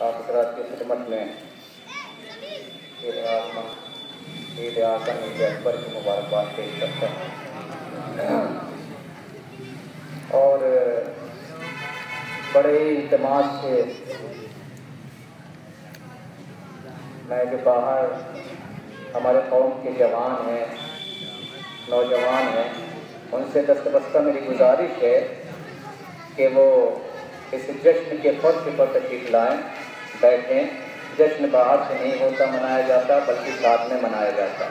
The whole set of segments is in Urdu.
آپ حضرات کی خدمت میں عید اعظم عید اکبر کی مبارکباد پیش کرتا ہوں اور بڑے ہی اعتماد سے میں جو باہر ہمارے قوم کے جوان ہیں، نوجوان ہیں، ان سے دستبستہ میری گزارش ہے کہ وہ اس جشن کے فرش پر تشریف لائیں۔ بیٹھیں جشن باہر سے نہیں ہوتا منایا جاتا، بلکہ ساتھ میں منایا جاتا۔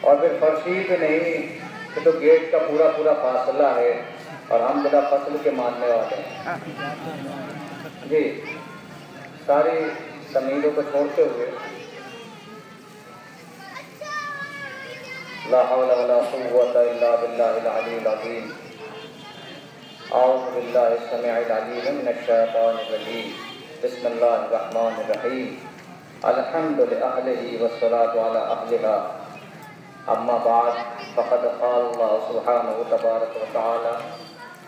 اور پھر فرشی پہ نہیں کہ تو گیٹ کا پورا پورا فاصلہ ہے۔ اور ہم بلا فصل کے ماننے والے ہیں۔ جی۔ ساری زمینوں کو چھوڑتے ہوئے۔ لا حول ولا قوة إلا بالله العلي العظيم أعوذ بالله السميع العليم من الشيطان الرجيم بسم الله الرحمن الرحيم الحمد لأهله والصلاة على أهلها أما بعد، فقد قال الله سبحانه تبارك وتعالى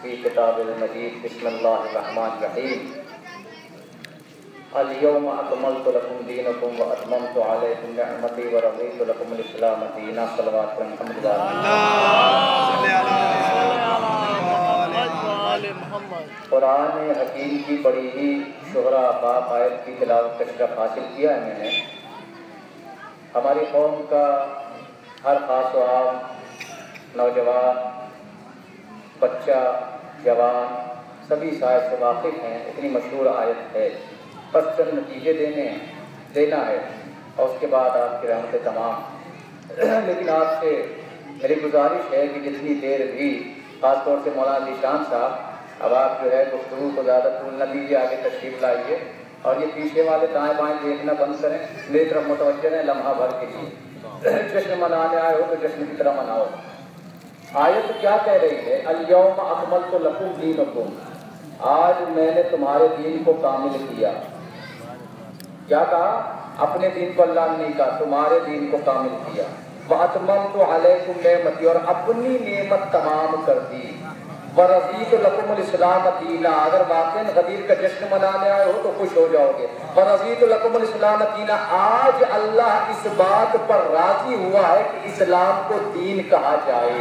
في كتاب المجيد بسم الله الرحمن الرحيم اليوم أكملت لكم دينكم وأتممت عليكم نعمتي ورضيت لكم الإسلام دينا صلوات الحمد لله صل على محمد۔ قرآن حکیم کی بڑی ہی شہرہ باپ آیت کی تلاوت کا شرف حاصل کیا ہے میں نے؟ ہماری قوم کا ہر خاص و عام نوجوان، بچہ، جوان، سبھی شاید سے واقف ہیں، اتنی مشہور آیت ہے۔ بس چند نتیجے دینے ہیں، دینا ہے۔ اور اس کے بعد آپ کی رحمت تمام۔ لیکن آپ سے میری گزارش ہے کہ جتنی دیر بھی خاص طور سے مولانا نشان صاحب، اب آپ جو ہے گفتگو کو زیادہ طول نہ دیجیے آگے تشریف لائیے اور یہ پیچھے والے دائیں بائیں دیکھنا بند کریں، میری طرف متوجہ رہیں لمحہ بھر کے لیے۔ جشن منانے آئے ہو تو جشن کی طرح مناؤ۔ آیت کیا کہہ رہی ہے؟ الیوم اکمل تو لکم دینکم۔ آج میں نے تمہارے دین کو کامل کیا۔ کیا کہا؟ اپنے دین کو اللہ نے نہیں کہا، تمہارے دین کو کامل کیا۔ وَأَتْمَمْتُ عَلَيْكُمْ نعمتی اور اپنی نعمت تمام کر دی۔ وَرَضِيتُ لَكُمُ الْإِسْلَامَ دِينًا۔ اگر واقعا غدیر کا جشن منانے آئے ہو تو خوش ہو جاؤ گے۔ وَرَضِيتُ لَكُمُ الْإِسْلَامَ دِينًا۔ آج اللہ اس بات پر راضی ہوا ہے کہ اسلام کو دین کہا جائے۔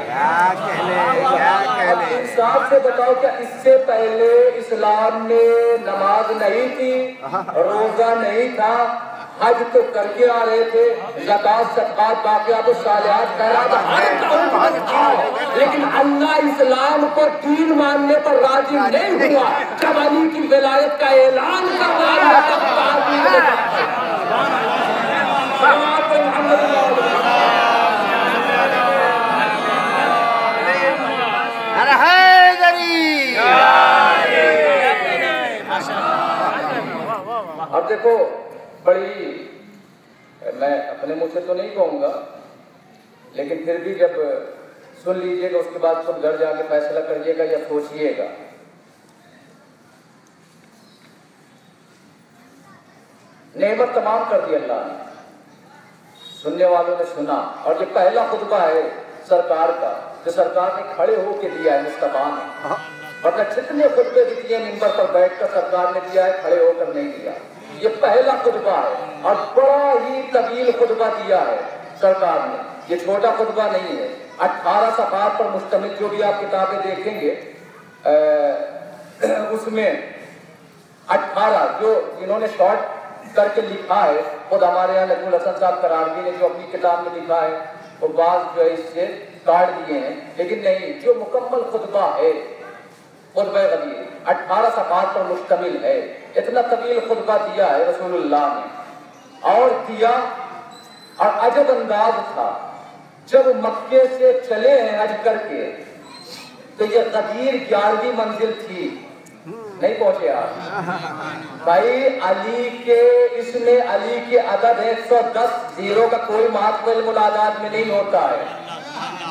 اب انصاف سے بتاؤ کہ اس سے پہلے اسلام میں نماز نہیں تھی روزہ نہیں تھا حج تو کر کے آ رہے تھے زکات صدقات باقیات و صالحات خیرات ہر کام تھا لیکن اللہ اسلام کو دین ماننے پر راضی نہیں ہوا۔ جب علی کی ولایت کا اعلان تب نے صلوات محمد اللہ اب دیکھو بڑی میں اپنے منہ سے تو نہیں کہوں گا لیکن پھر بھی جب سن لیجیے گا اس کے بعد خود گھر جا کے فیصلہ کریے گا یا سوچئے گا۔ نعمت تمام کر دی اللہ نے۔ سننے والوں نے سنا۔ اور یہ پہلا خطبہ ہے سرکار کا جو سرکار نے کھڑے ہو کے دیا ہے مصطفیٰ نے۔ ورنہ جتنے خطبے بھی دیے ممبر پر بیٹھ کر سرکار نے دیا ہے کھڑے ہو کر نہیں دیا۔ یہ پہلا خطبہ ہے اور بڑا ہی طویل خطبہ دیا ہے سرکار نے۔ یہ چھوٹا خطبہ نہیں ہے۔ اٹھارہ صفحات پر مشتمل جو بھی آپ کتابیں دیکھیں گے اس میں اٹھارہ جو جنہوں نے شارٹ کر کے لکھا ہے، خود ہمارے یہاں نجم الحسن صاحب کرارگی نے جو اپنی کتاب میں لکھا ہے، وہ بعض جو ہے اس سے کاٹ دیے ہیں۔ لیکن نہیں، جو مکمل خطبہ ہے، خطبہ غدیر اٹھارہ صفحات پر مشتمل ہے۔ اتنا طویل خطبہ دیا ہے رسول اللہ نے۔ اور دیا اور عجب انداز تھا۔ جب مکے سے چلے ہیں حج کر کے، تو یہ غدیر گیارہویں منزل تھی۔ نہیں پہنچے آپ۔ بھائی، علی کے، اس میں علی کے عدد ایک سو دس زیرو کا کوئی محتوى ملازات میں نہیں ہوتا ہے۔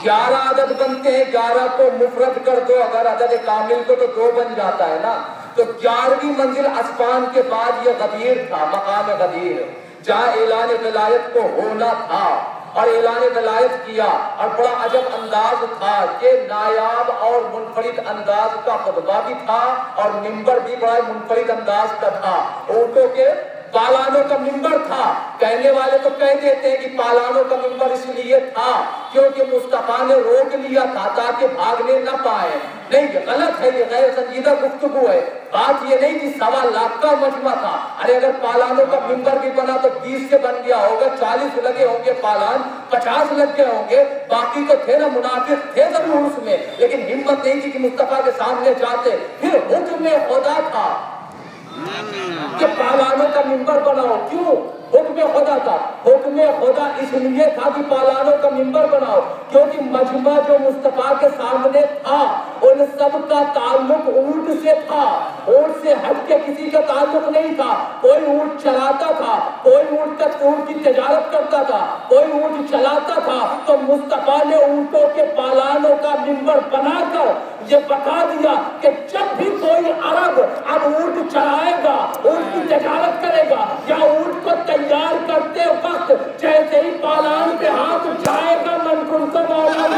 گیارہ عدد بنتے ہیں، گیارہ کو مفرد کر دو۔ اگر عدد کامل کو تو دو بن جاتا ہے نا۔ تو گیارہویں منزل اسمان کے بعد یہ غدیر تھا، مقام غدیر جہاں اعلان ولایت کو ہونا تھا اور اعلان ولایت کیا اور بڑا عجب انداز تھا یہ نایاب اور منفرد انداز کا خطبہ بھی تھا اور ممبر بھی بڑا منفرد انداز کا تھا۔ اونٹوں کے پالانوں کا ممبر تھا۔ کہنے والے تو کہہ دیتے ہیں کہ پالانوں کا ممبر اس لیے تھا کیونکہ مصطفیٰ نے روک لیا تھا تاکہ بھاگنے نہ پائے۔ نہیں، یہ غلط ہے، یہ غیر سنجیدہ گفتگو ہے۔ بات یہ نہیں کہ سوا لاکھ کا مجمع تھا۔ ارے، اگر پالانوں کا ممبر بھی بنا تو بیس سے بن گیا ہوگا، چالیس لگے ہوں گے پالان، پچاس لگ گئے ہوں گے۔ باقی تو تھے نا، منافق تھے ضرور اس میں۔ لیکن ہمت نہیں تھی کہ مصطفیٰ کے سامنے جاتے۔ پھر حکم خدا تھا۔ کہ پالانوں کا ممبر بناؤ کیوں حکم خدا تھا حکم خدا اس لیے تھا کہ پالانوں کا ممبر بناؤ کیونکہ مجمع جو مصطفیٰ کے سامنے تھا ان سب کا تعلق اونٹ سے تھا اونٹ سے ہٹ کے کسی کا تعلق نہیں تھا کوئی اونٹ چلاتا تھا کوئی اونٹ تک اونٹ کی تجارت کرتا تھا کوئی اونٹ چلاتا تھا تو مصطفیٰ نے اونٹوں کے پالانوں کا ممبر بنا کر یہ بتا دیا کہ جب بھی کوئی عرب اب اونٹ چلائے گا اونٹ کی تجارت کرے گا یا اونٹ کو تیار کرتے وقت جیسے ہی پالان پہ ہاتھ جائے گا من کن کو محمد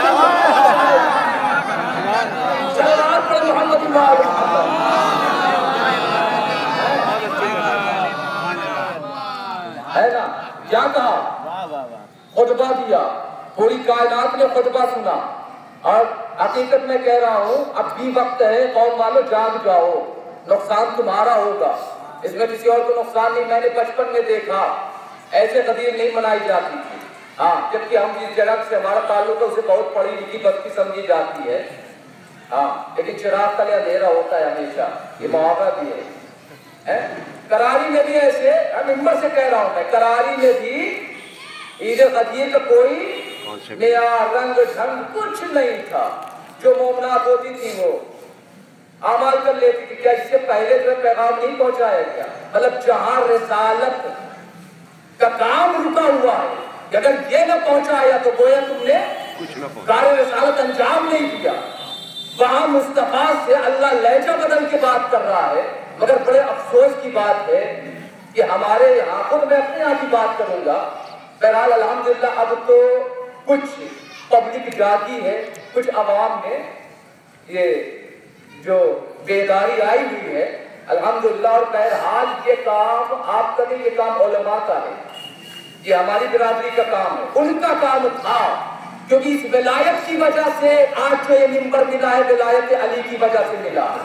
ہے نا کیا کہا خطبہ دیا پوری کائنات خطبہ سنا۔ اور حقیقت میں کہہ رہا ہوں، اب بھی وقت ہے، قوم والو جاگ جاؤ۔ نقصان تمہارا ہوگا۔ اس میں کسی اور کو نقصان نہیں، میں نے بچپن میں دیکھا۔ ایسے قدیر نہیں منائی جاتی تھی۔ ہاں جبکہ ہم جس جگہ سے، ہمارا تعلق ہے، اسے بہت پڑھی لکھی بستی سمجھی جاتی ہے۔ ہاں لیکن چراغ تلے اندھیرا ہوتا ہے ہمیشہ۔ یہ محاورہ بھی ہے۔ کراری میں بھی ایسے ہم ممبر سے کہہ رہا ہوں میں کراری میں بھی عید قدیر کا کوئی نیا رنگ ڈھنگ کچھ نہیں تھا۔ جو مومنات ہوتی تھی وہ۔ عمل کر لیتی تھی کیا اس سے پہلے جو پیغام نہیں پہنچایا گیا؟ مطلب جہاں رسالت کا کام رکا ہوا ہے کہ اگر یہ نہ پہنچایا تو گویا تم نے کار رسالت انجام نہیں دیا۔ وہاں مصطفیٰ سے اللہ لہجہ بدل کے بات کر رہا ہے مگر بڑے افسوس کی بات ہے کہ ہمارے یہاں خود میں اپنے یہاں کی بات کروں گا۔ بہرحال الحمدللہ اب تو کچھ پبلک جاگی ہے، کچھ عوام میں یہ جو بیداری آئی ہوئی ہے، الحمدللہ اور بہرحال یہ کام آپ کا نہیں، یہ کام علماء کا ہے۔ یہ ہماری برادری کا کام ہے۔ ان کا کام تھا کیونکہ اس ولایت کی وجہ سے آج جو یہ ممبر ملا ہے، ولایت علی کی وجہ سے ملا۔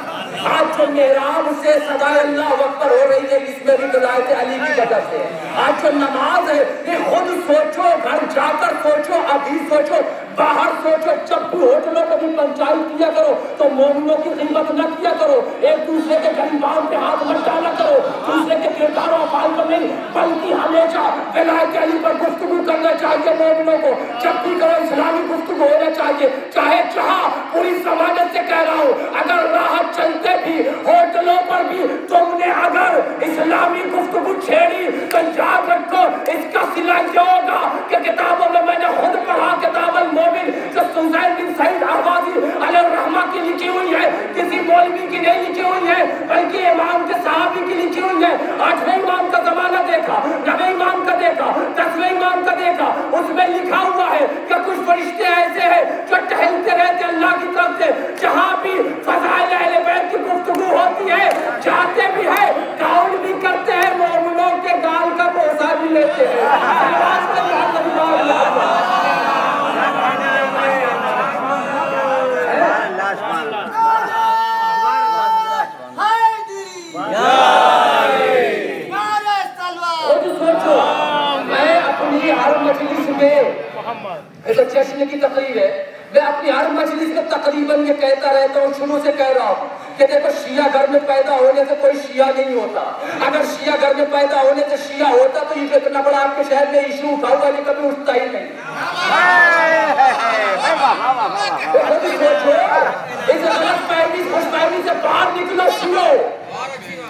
آج جو محراب سے صدای اللہ وقت ہو رہی ہے، جس میں بھی ولایت علی کی وجہ سے۔ آج جو نماز ہے، یہ خود سوچو، گھر جا کر سوچو، ابھی سوچو۔ باہر سوچو جب بھی ہوٹلوں کو بھی پنچایت کیا کرو، تو مومنوں کی قیمت نہ کیا کرو۔ ایک دوسرے کے غریبان پہ ہاتھ مت ڈالا کرو۔ دوسرے کے کردار و افعال پر نہیں، بلکہ ہمیشہ ولایت علی پر گفتگو کرنا چاہیے مومنوں کو۔ جب بھی کرو، اسلامی گفتگو ہونا چاہیے۔ چاہے جہاں پوری سماجت سے کہہ رہا ہوں، اگر راہ چلتے بھی، ہوٹلوں پر بھی تم نے اگر اسلامی گفتگو چھیڑی، تو یاد رکھو، اس کا سلا یہ ہوگا کہ کتابوں میں میں نے خود پڑھا کتاب المومن جو سنزین بن سعید آبادی علیہ الرحمہ کی لکھی ہوئی ہے، کسی مولوی کی نہیں لکھی ہوئی ہے، بلکہ امام کے صحابی کی لکھی ہوئی ہے۔ آٹھویں امام کا زمانہ دیکھا، نویں امام کا دیکھا، دسویں امام کا دیکھا۔ اس میں لکھا ہوا ہے کہ کچھ فرشتے ایسے ہیں جو ٹہلتے رہتے اللہ کی طرف سے، جہاں بھی فضائل اہل بیت کی گفتگو ہوتی ہے، جاتے بھی ہے کاؤنٹ بھی کرتے ہیں، مومنوں کے گال کا بوسا بھی لیتے ہیں۔ آواز جشن کی تقریب ہے۔ میں اپنی ہر مجلس میں تقریباً یہ کہتا رہتا ہوں، شروع سے کہہ رہا ہوں کہ دیکھو، شیعہ گھر میں پیدا ہونے سے کوئی شیعہ نہیں ہوتا۔ اگر شیعہ گھر میں پیدا ہونے سے شیعہ ہوتا تو یہ اتنا بڑا آپ کے شہر میں ایشو اٹھا ہوا یہ کبھی اٹھتا ہی نہیں۔ اس غلط فہمی خوش فہمی سے باہر نکلو شیعہ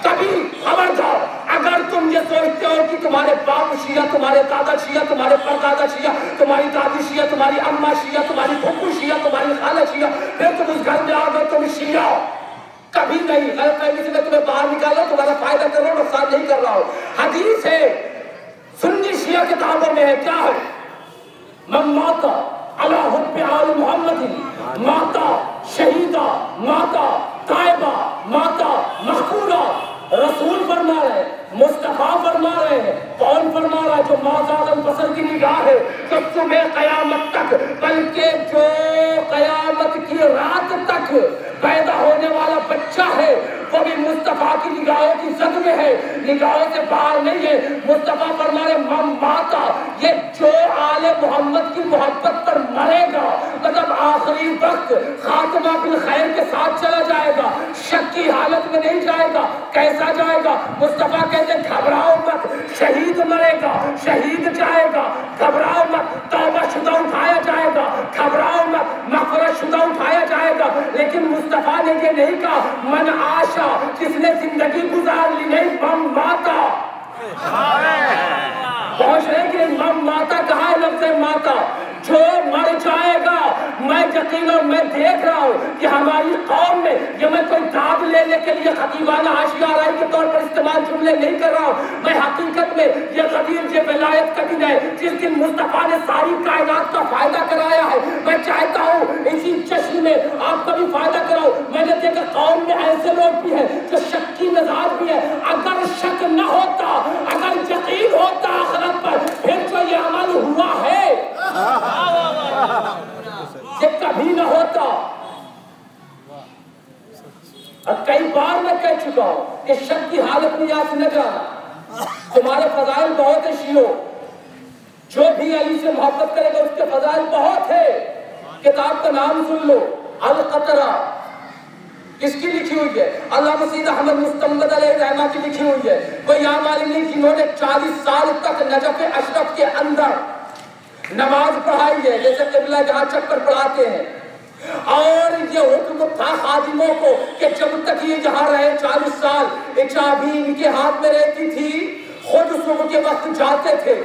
کبھی خبر جاؤ۔ اگر تم یہ سوچتے ہو کہ تمہارے باپ شیعہ، تمہارے دادا شیعہ، تمہارے پردادا شیعہ، تمہاری دادی شیعہ، تمہاری اماں شیعہ، تمہاری پھپھو شیعہ، تمہاری خالہ شیعہ، پھر تم اس گھر میں آ گئے تم شیعہ ہو۔ کبھی نہیں، غلط فہمی سے میں تمہیں باہر نکالا تمہارا فائدہ کر رہا ہوں، نقصان نہیں کر رہا ہوں۔ حدیث ہے، سنی شیعہ کتابوں میں ہے، کیا ہے؟ من ماتا علی حب آل محمد ماتا شہیدہ ماتا طائبہ ماتا مقبولہ رسول فرما رہے ہیں، مصطفیٰ فرما رہے ہیں، کون فرما رہا ہے جو موزاد البصر کی نگاہ ہے تو صبح قیامت تک، بلکہ جو قیامت کی رات تک پیدا ہونے والا بچہ ہے وہ بھی مصطفیٰ کی نگاہوں کی زد میں ہے، نگاہوں سے باہر نہیں ہے۔ مصطفیٰ فرما ماتا، یہ جو آل محمد کی محبت پر مرے گا مطلب آخری وقت خاتمہ بالخیر کے ساتھ چلا جائے گا، شک کی حالت میں نہیں جائے گا، کیسا جائے گا؟ مصطفیٰ کہتے گھبراؤ مت، شہید مرے گا، شہید جائے گا، گھبراؤ مت، توبہ شدہ اٹھایا جائے گا، گھبراؤ مت مغفرت شدہ اٹھایا جائے گا لیکن مصطفیٰ نے یہ نہیں کہا من آشا جس نے زندگی گزار لی نہیں؟ مم ماتا۔ پہنچ رہے کہ مم ماتا کہا ہے لفظ ماتا۔ جو مر جائے گا۔ میں یقین اور میں دیکھ رہا ہوں کہ ہماری قوم میں یہ میں کوئی داد لینے کے لیے خطیبانہ حاشیہ آرائی کے طور پر استعمال جملے نہیں کر رہا ہوں۔ میں حقیقت میں یہ قدیر یہ ولایت کا دن ہے جس دن مصطفیٰ نے ساری کائنات کا فائدہ کرایا ہے۔ میں چاہتا ہوں اسی جشن میں آپ کا بھی فائدہ کراؤ میں نے دیکھا قوم میں ایسے لوگ بھی ہیں جو شک کی مزاج بھی ہے اگر شک نہ ہوتا، اگر یقین ہوتا آخرت پر، پھر جو یہ عمل ہوا ہے۔ یہ کبھی نہ ہوتا اور کئی بار میں کہہ چکا ہوں کہ شک کی حالت میں یاد نہ جانا تمہارے فضائل بہت ہے شیو جو بھی علی سے محبت کرے گا اس کے فضائل بہت ہے کتاب کا نام سن لو۔ القطرہ کس کی لکھی ہوئی ہے؟ اللہ مسید احمد مستمد علیہ رحمہ کی لکھی ہوئی ہے۔ کوئی عام عالم نہیں جنہوں نے چالیس سال تک نجف اشرف کے اندر نماز پڑھائی ہے، جیسے قبلہ جہاں چکر پڑھاتے ہیں۔ اور یہ حکم تھا خادموں کو کہ جب تک یہ جہاں رہے چالیس سال اچھا چابی ان کے ہاتھ میں رہتی تھی، خود صبح کے وقت جاتے تھے،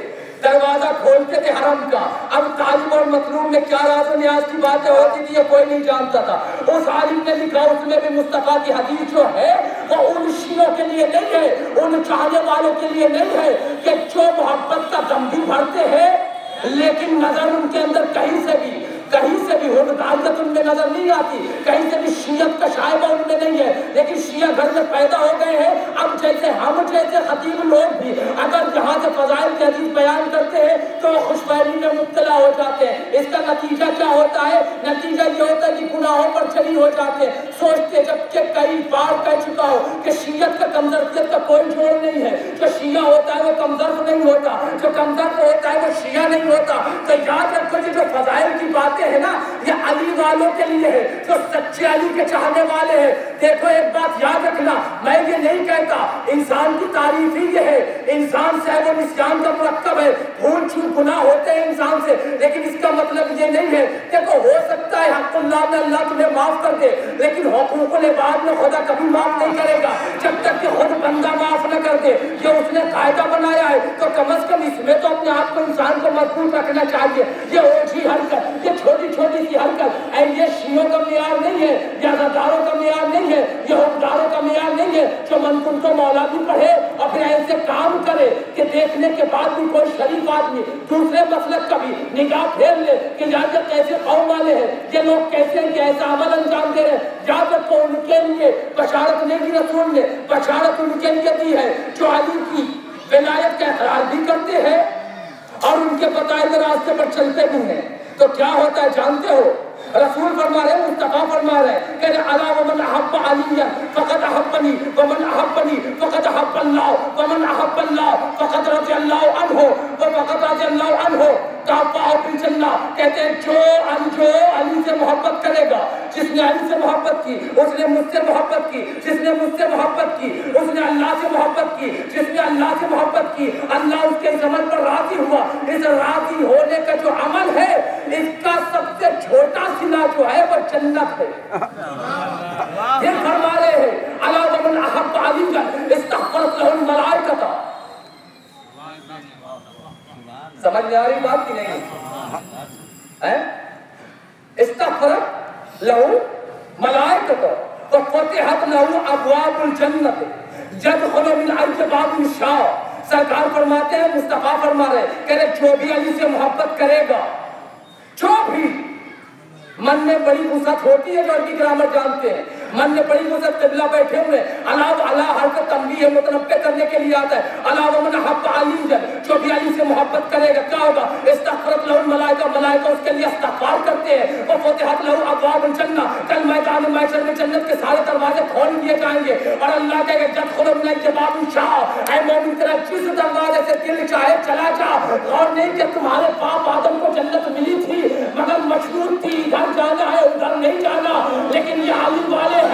دروازہ کھولتے تھے حرم کا۔ اب طالب اور مطلوب میں کیا راز و نیاز کی باتیں ہوتی تھی یہ کوئی نہیں جانتا تھا۔ اس عالم نے لکھا، اس میں بھی مصطفیٰ کی حدیث جو ہے، وہ ان شیعوں کے لیے نہیں ہے، ان چاہنے والوں کے لیے نہیں ہے کہ جو محبت کا دم بھی بھرتے ہیں لیکن نظر ان کے اندر کہیں سے بھی کہیں سے بھی حدالت ان میں نظر نہیں آتی، کہیں سے بھی شیعت کا شائبہ ان میں نہیں ہے۔ لیکن شیعہ گھر میں پیدا ہو گئے ہیں، اب جیسے ہم، جیسے خطیب لوگ بھی اگر جہاں سے فضائل کے حدیث بیان کرتے ہیں تو وہ خوش فہمی میں مبتلا ہو جاتے ہیں۔ اس کا نتیجہ کیا ہوتا ہے؟ نتیجہ یہ ہوتا ہے کہ گناہوں پر چلی ہو جاتے ہیں۔ سوچتے جبکہ کئی بار کہہ چکا ہو کہ شیعت کا کمزرفیت کا کوئی جوڑ نہیں ہے۔ جو شیعہ ہوتا ہے وہ کمزرف نہیں ہوتا۔ جو کمزرف ہوتا ہے وہ شیعہ نہیں ہوتا۔ تو یاد رکھو کہ جو فضائل کی باتیں ہیں نا، یہ علی والوں کے لیے ہے جو سچے علی کے چاہنے والے ہیں۔ دیکھو ایک بات یاد رکھنا، میں یہ نہیں کہتا، انسان کی تعریف ہی یہ ہے، انسان سے وہ نسیان کا مرکب ہے، بھول چوک گناہ ہوتے ہیں انسان سے، لیکن اس کا مطلب یہ نہیں ہے۔ دیکھو، ہو سکتا ہے حق اللہ میں اللہ تمہیں معاف کر دے، لیکن حقوق العباد میں خدا کبھی معاف نہیں کرے گا۔ جب تک کہ خود بندہ معاف نہ کر دے یہ اس نے قاعدہ بنایا ہے، تو کم از کم اس میں تو اپنے آپ کو انسان کو محفوظ رکھنا چاہیے۔ یہ اوجھی حرکت، یہ چھوٹی چھوٹی سی حرکت۔ اے یہ شیعوں کا معیار نہیں ہے یا غداروں کا معیار نہیں ہے یہ حکمداروں کا معیار نہیں ہے جو منکن کو مولا بھی پڑھے اور پھر ایسے کام کرے، کہ دیکھنے کے بعد بھی کوئی شریف آدمی دوسرے مسلک کا بھی نگاہ پھیر لے کہ یہاں تک کیسے قوم والے ہیں، یہ لوگ کیسے ہیں کہ ایسا عمل انجام دے رہے ہیں۔ جہاں تک کو ان کے لیے بشارت نے بھی رسول نے بشارت ان کے لیے دی ہے، جو علی کی ولایت کا اقرار بھی کرتے ہیں اور ان کے بتائے ہوئے راستے پر چلتے بھی ہیں۔ تو کیا ہوتا ہے؟ جانتے ہو؟ رسول فرما رہے مصطفیٰ فرما رہے کہہ رہے الا ومن احب علی فقد احبنی ومن احبنی فقد احب اللہ، ومن احب اللہ فقد رضی اللہ عنہ وفقد رضی اللہ عنہ۔ کعبہ فی جنہ کہتے ہیں جو علی جو علی سے محبت کرے گا جس نے علی سے محبت کی اس نے مجھ سے محبت کی جس نے مجھ سے محبت کی اس نے اللہ سے محبت کی جس نے اللہ سے محبت کی اللہ اس کے عمل پر راضی ہوا۔ اس راضی ہونے کا جو عمل ہے اس کا سب سے چھوٹا سلا جو ہے وہ جنت ہے۔ پھر فرما رہے ہیں اللہ احب علی کا استغفرت له الملائکہ سمجھ میں آ رہی بات کی نہیں؟ استغفرت له ملائکہ وفتحت له ابواب الجنت يدخل من اي باب شاء سرکار فرماتے ہیں، مصطفیٰ فرما رہے کہ جو بھی علی سے محبت کرے گا، جو بھی، من میں بڑی وسعت ہوتی ہے جو عربی گرامر جانتے ہیں من میں بڑی وسعت قبلہ بیٹھے ہوئے علاوہ اللہ ہر کا تنبیہ متنبع کرنے کے لیے آتا ہے۔ علاوہ من حب علی جن جو بھی علی سے محبت کرے گا، کیا ہوگا؟ استغفرت لہو الملائکہ، ملائکہ اس کے لیے استغفار کرتے ہیں۔ وہ فتحت لہو ابواب الجنہ۔ کل میدان محشر میں جنت کے سارے دروازے کھول دیے جائیں گے۔ اور اللہ کہے گا، جد خلو من الجباب شاہ اے مومن، تیرا جس دروازے سے دل چاہے چلا جا۔ اور نہیں کہ تمہارے باپ آدم کو جنت ملی تھی، مگر مشہور تھی۔ ادھر جانا ہے، ادھر نہیں جانا۔ لیکن یہ عالم والے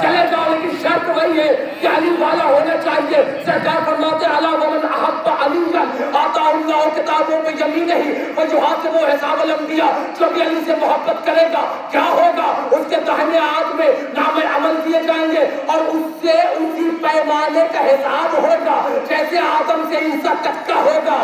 چلے شرط وہی ہے کہ والا ہونا چاہیے سرکار فرماتے علا ومن احب علی آتا اللہ کتابوں میں وہ وہ حساب الانبیاء جو بھی علی سے محبت کرے گا کیا ہوگا اس کے دہنے ہاتھ میں نام عمل دیے جائیں گے اور اس سے اسی پیمانے کا حساب ہوگا جیسے آدم سے عیسیٰ تک کا ہوگا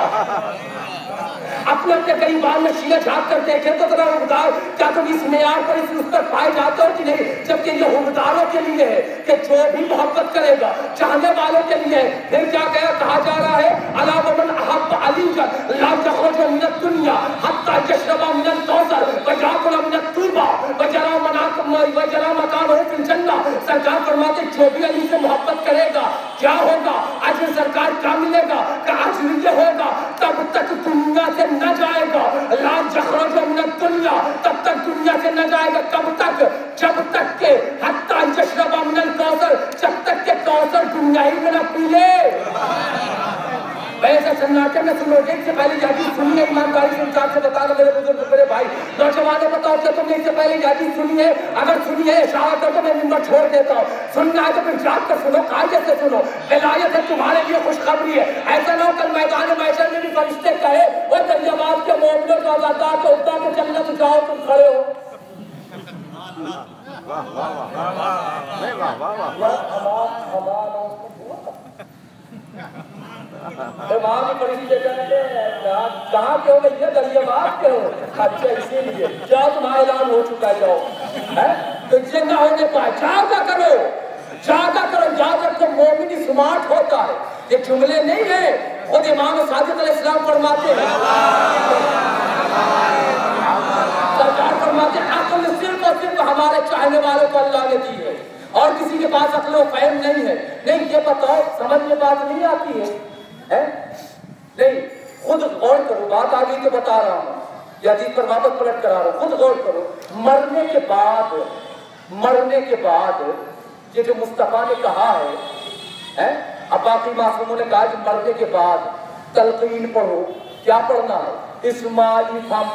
اپنے اپنے کئی بار میں شیعہ جھانک کر دیکھیں تو ذرا حکمدار کیا تم اس معیار پر اس اس پر پائے جاتے ہو کہ نہیں؟ جبکہ یہ حکمداروں کے لیے ہے کہ جو بھی محبت کرے گا چاہنے والوں کے لیے ہے۔ پھر کیا کہا کہا جا رہا ہے علا ومن احب علی کا لا یخرج من الدنیا حتی یشرب من الکوثر ویاکل من الطوبہ وجرا مناکم وجرا مکانہ فی الجنہ۔ سرکار فرماتے جو بھی علی سے محبت کرے گا، کیا ہوگا؟ اجر سرکار کیا ملے گا؟ کہ اجر یہ ہوگا؟ تب تک دنیا سے نہ جائے گا لا یخرج من الدنیا تب تک دنیا سے نہ جائے گا۔ کب تک، جب تک کہ حتی یشرب من الکوثر، جب تک کہ کوثر دنیا ہی میں نہ پی لے ایسا سناٹے میں سنو ایک سے پہلے جاتی سنی ہے، ایمانداری سے انسان سے بتانا میرے بزرگ، میرے بھائی۔ نوجوانوں بتاؤ کہ تم نے اس سے پہلے جاتی سنی ہے۔ اگر سنی ہے اشارہ کر تو میں نمبر چھوڑ دیتا ہوں۔ سننا ہے تو پھر جاگ کر سنو قاعدے سے سنو۔ ولایت ہے، تمہارے لیے خوشخبری ہے۔ ایسا نہ ہو کل میدان محشر میں بھی فرشتے کہے وہ تجربات کے مومنوں کا آزادار کے اتنا کے جنت جاؤ، تم کھڑے ہو۔ وہاں بھی بڑی چیزیں کہاں کے ہو گئی ہے دریا کے ہو۔ اچھا اسی لیے جاؤ تمہارا اعلان ہو چکا ہے، جاؤ۔ تو یہ نہ ہونے پائے جاگا کرو۔ جاگا کرو جا کر تو مومن اسمارٹ ہوتا ہے۔ یہ جملے نہیں ہیں، خود امام صادق علیہ السلام فرماتے ہیں۔ سرکار فرماتے ہیں، عقل صرف اور صرف ہمارے چاہنے والوں کو اللہ نے دی ہے۔ اور کسی کے پاس عقل و فہم نہیں ہے۔ نہیں، یہ بتاؤ، سمجھ میں بات نہیں آتی ہے؟ نہیں، خود غور کرو، بات آ گئی تو بتا رہا ہوں۔ یا جس پر واپس پلٹ کرا رہا ہوں۔ خود غور کرو، مرنے کے بعد، مرنے کے بعد یہ جو مصطفیٰ نے کہا ہے اب باقی معصوموں نے کہا کہ مرنے کے بعد تلقین پڑھو کیا پڑھنا ہے؟ اسماعیل ہم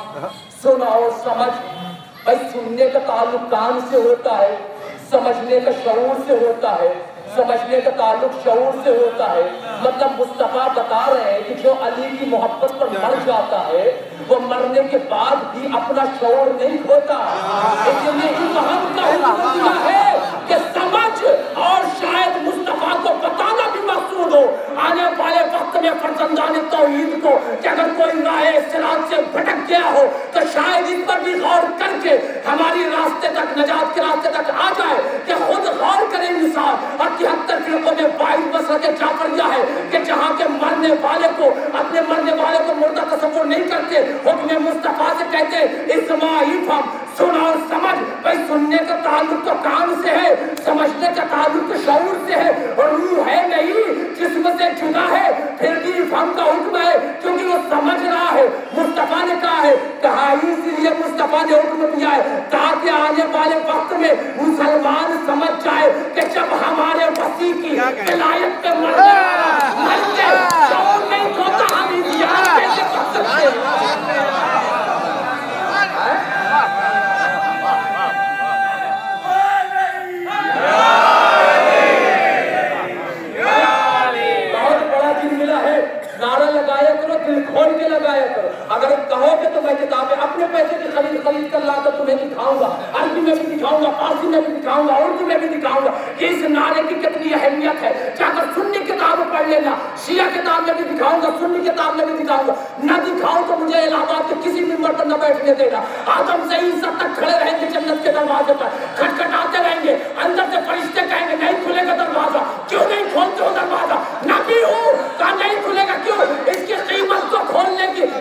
سنا اور سمجھ۔ بھائی سننے کا تعلق کان سے ہوتا ہے سمجھنے کا شعور سے ہوتا ہے سمجھنے کا تعلق شعور سے ہوتا ہے۔ مطلب مصطفیٰ بتا رہے ہیں کہ جو علی کی محبت پر مر جاتا ہے وہ مرنے کے بعد بھی اپنا شعور نہیں کھوتا۔ دیا ہے کہ سمجھ اور شاید مصطفیٰ کو بتانا بھی مقصود ہو آنے والے وقت میں فرزندان توحید کو کہ اگر کوئی راہ سراط سے بھٹک گیا ہو تو شاید اس پر بھی غور کر کے ہماری راستے تک نجات کے راستے تک آ جائے کہ خود غور کرے انسان اور تہتر فرقوں میں بائی مسئلہ جعفریہ ہے کہ جہاں کے مرنے والے کو اپنے مرنے والے کو مردہ تصور نہیں کرتے حکم مصطفیٰ سے کہتے، اسماعیل ہم، سن اور سمجھ۔ بھائی سننے کا تعلق تو کان سے ہے، سمجھنے کا تعلق تو شعور سے ہے اور روح ہے نہیں، جسم سے جدا ہے پھر بھی فہم کا حکم ہے کیونکہ وہ سمجھ رہا ہے مصطفیٰ نے کہا ہے کہا اسی لیے مصطفیٰ نے حکم دیا ہے تاکہ آنے والے وقت میں مسلمان سمجھ جائے کہ جب ہمارے وسیع کی ولایت پہ مرنے والا مر کے شعور نہیں ہوتا ہم انتظار کیسے کر سکتے ہیں بہت بڑا دن ملا ہے نعرہ لگایا کرو دل کھول کے لگایا کرو اگر کہو گے تو میں کتابیں، اپنے پیسے کی خرید خرید کر لا کر تمہیں دکھاؤں گا۔ عربی میں بھی دکھاؤں گا، فارسی میں بھی دکھاؤں گا، اردو میں بھی دکھاؤں گا۔ کہ اس نعرے کی کتنی اہمیت ہے؟ جا کر سنی کتاب پڑھ لینا۔ شیعہ کتاب میں بھی دکھاؤں گا، سنی کتاب میں بھی دکھاؤں گا۔ نہ دکھاؤں تو مجھے الہ آباد کے کسی ممبر پر نہ بیٹھنے دینا۔ آدم سے عیسیٰ تک کھڑے رہیں گے جنت کے دروازے پر۔ کھٹکھٹاتے رہیں گے، اندر سے فرشتے کہیں گے، نہیں کھلے گا دروازہ۔ کیوں نہیں کھولتے ہو دروازہ؟ نبی ہوں کہا نہیں یہ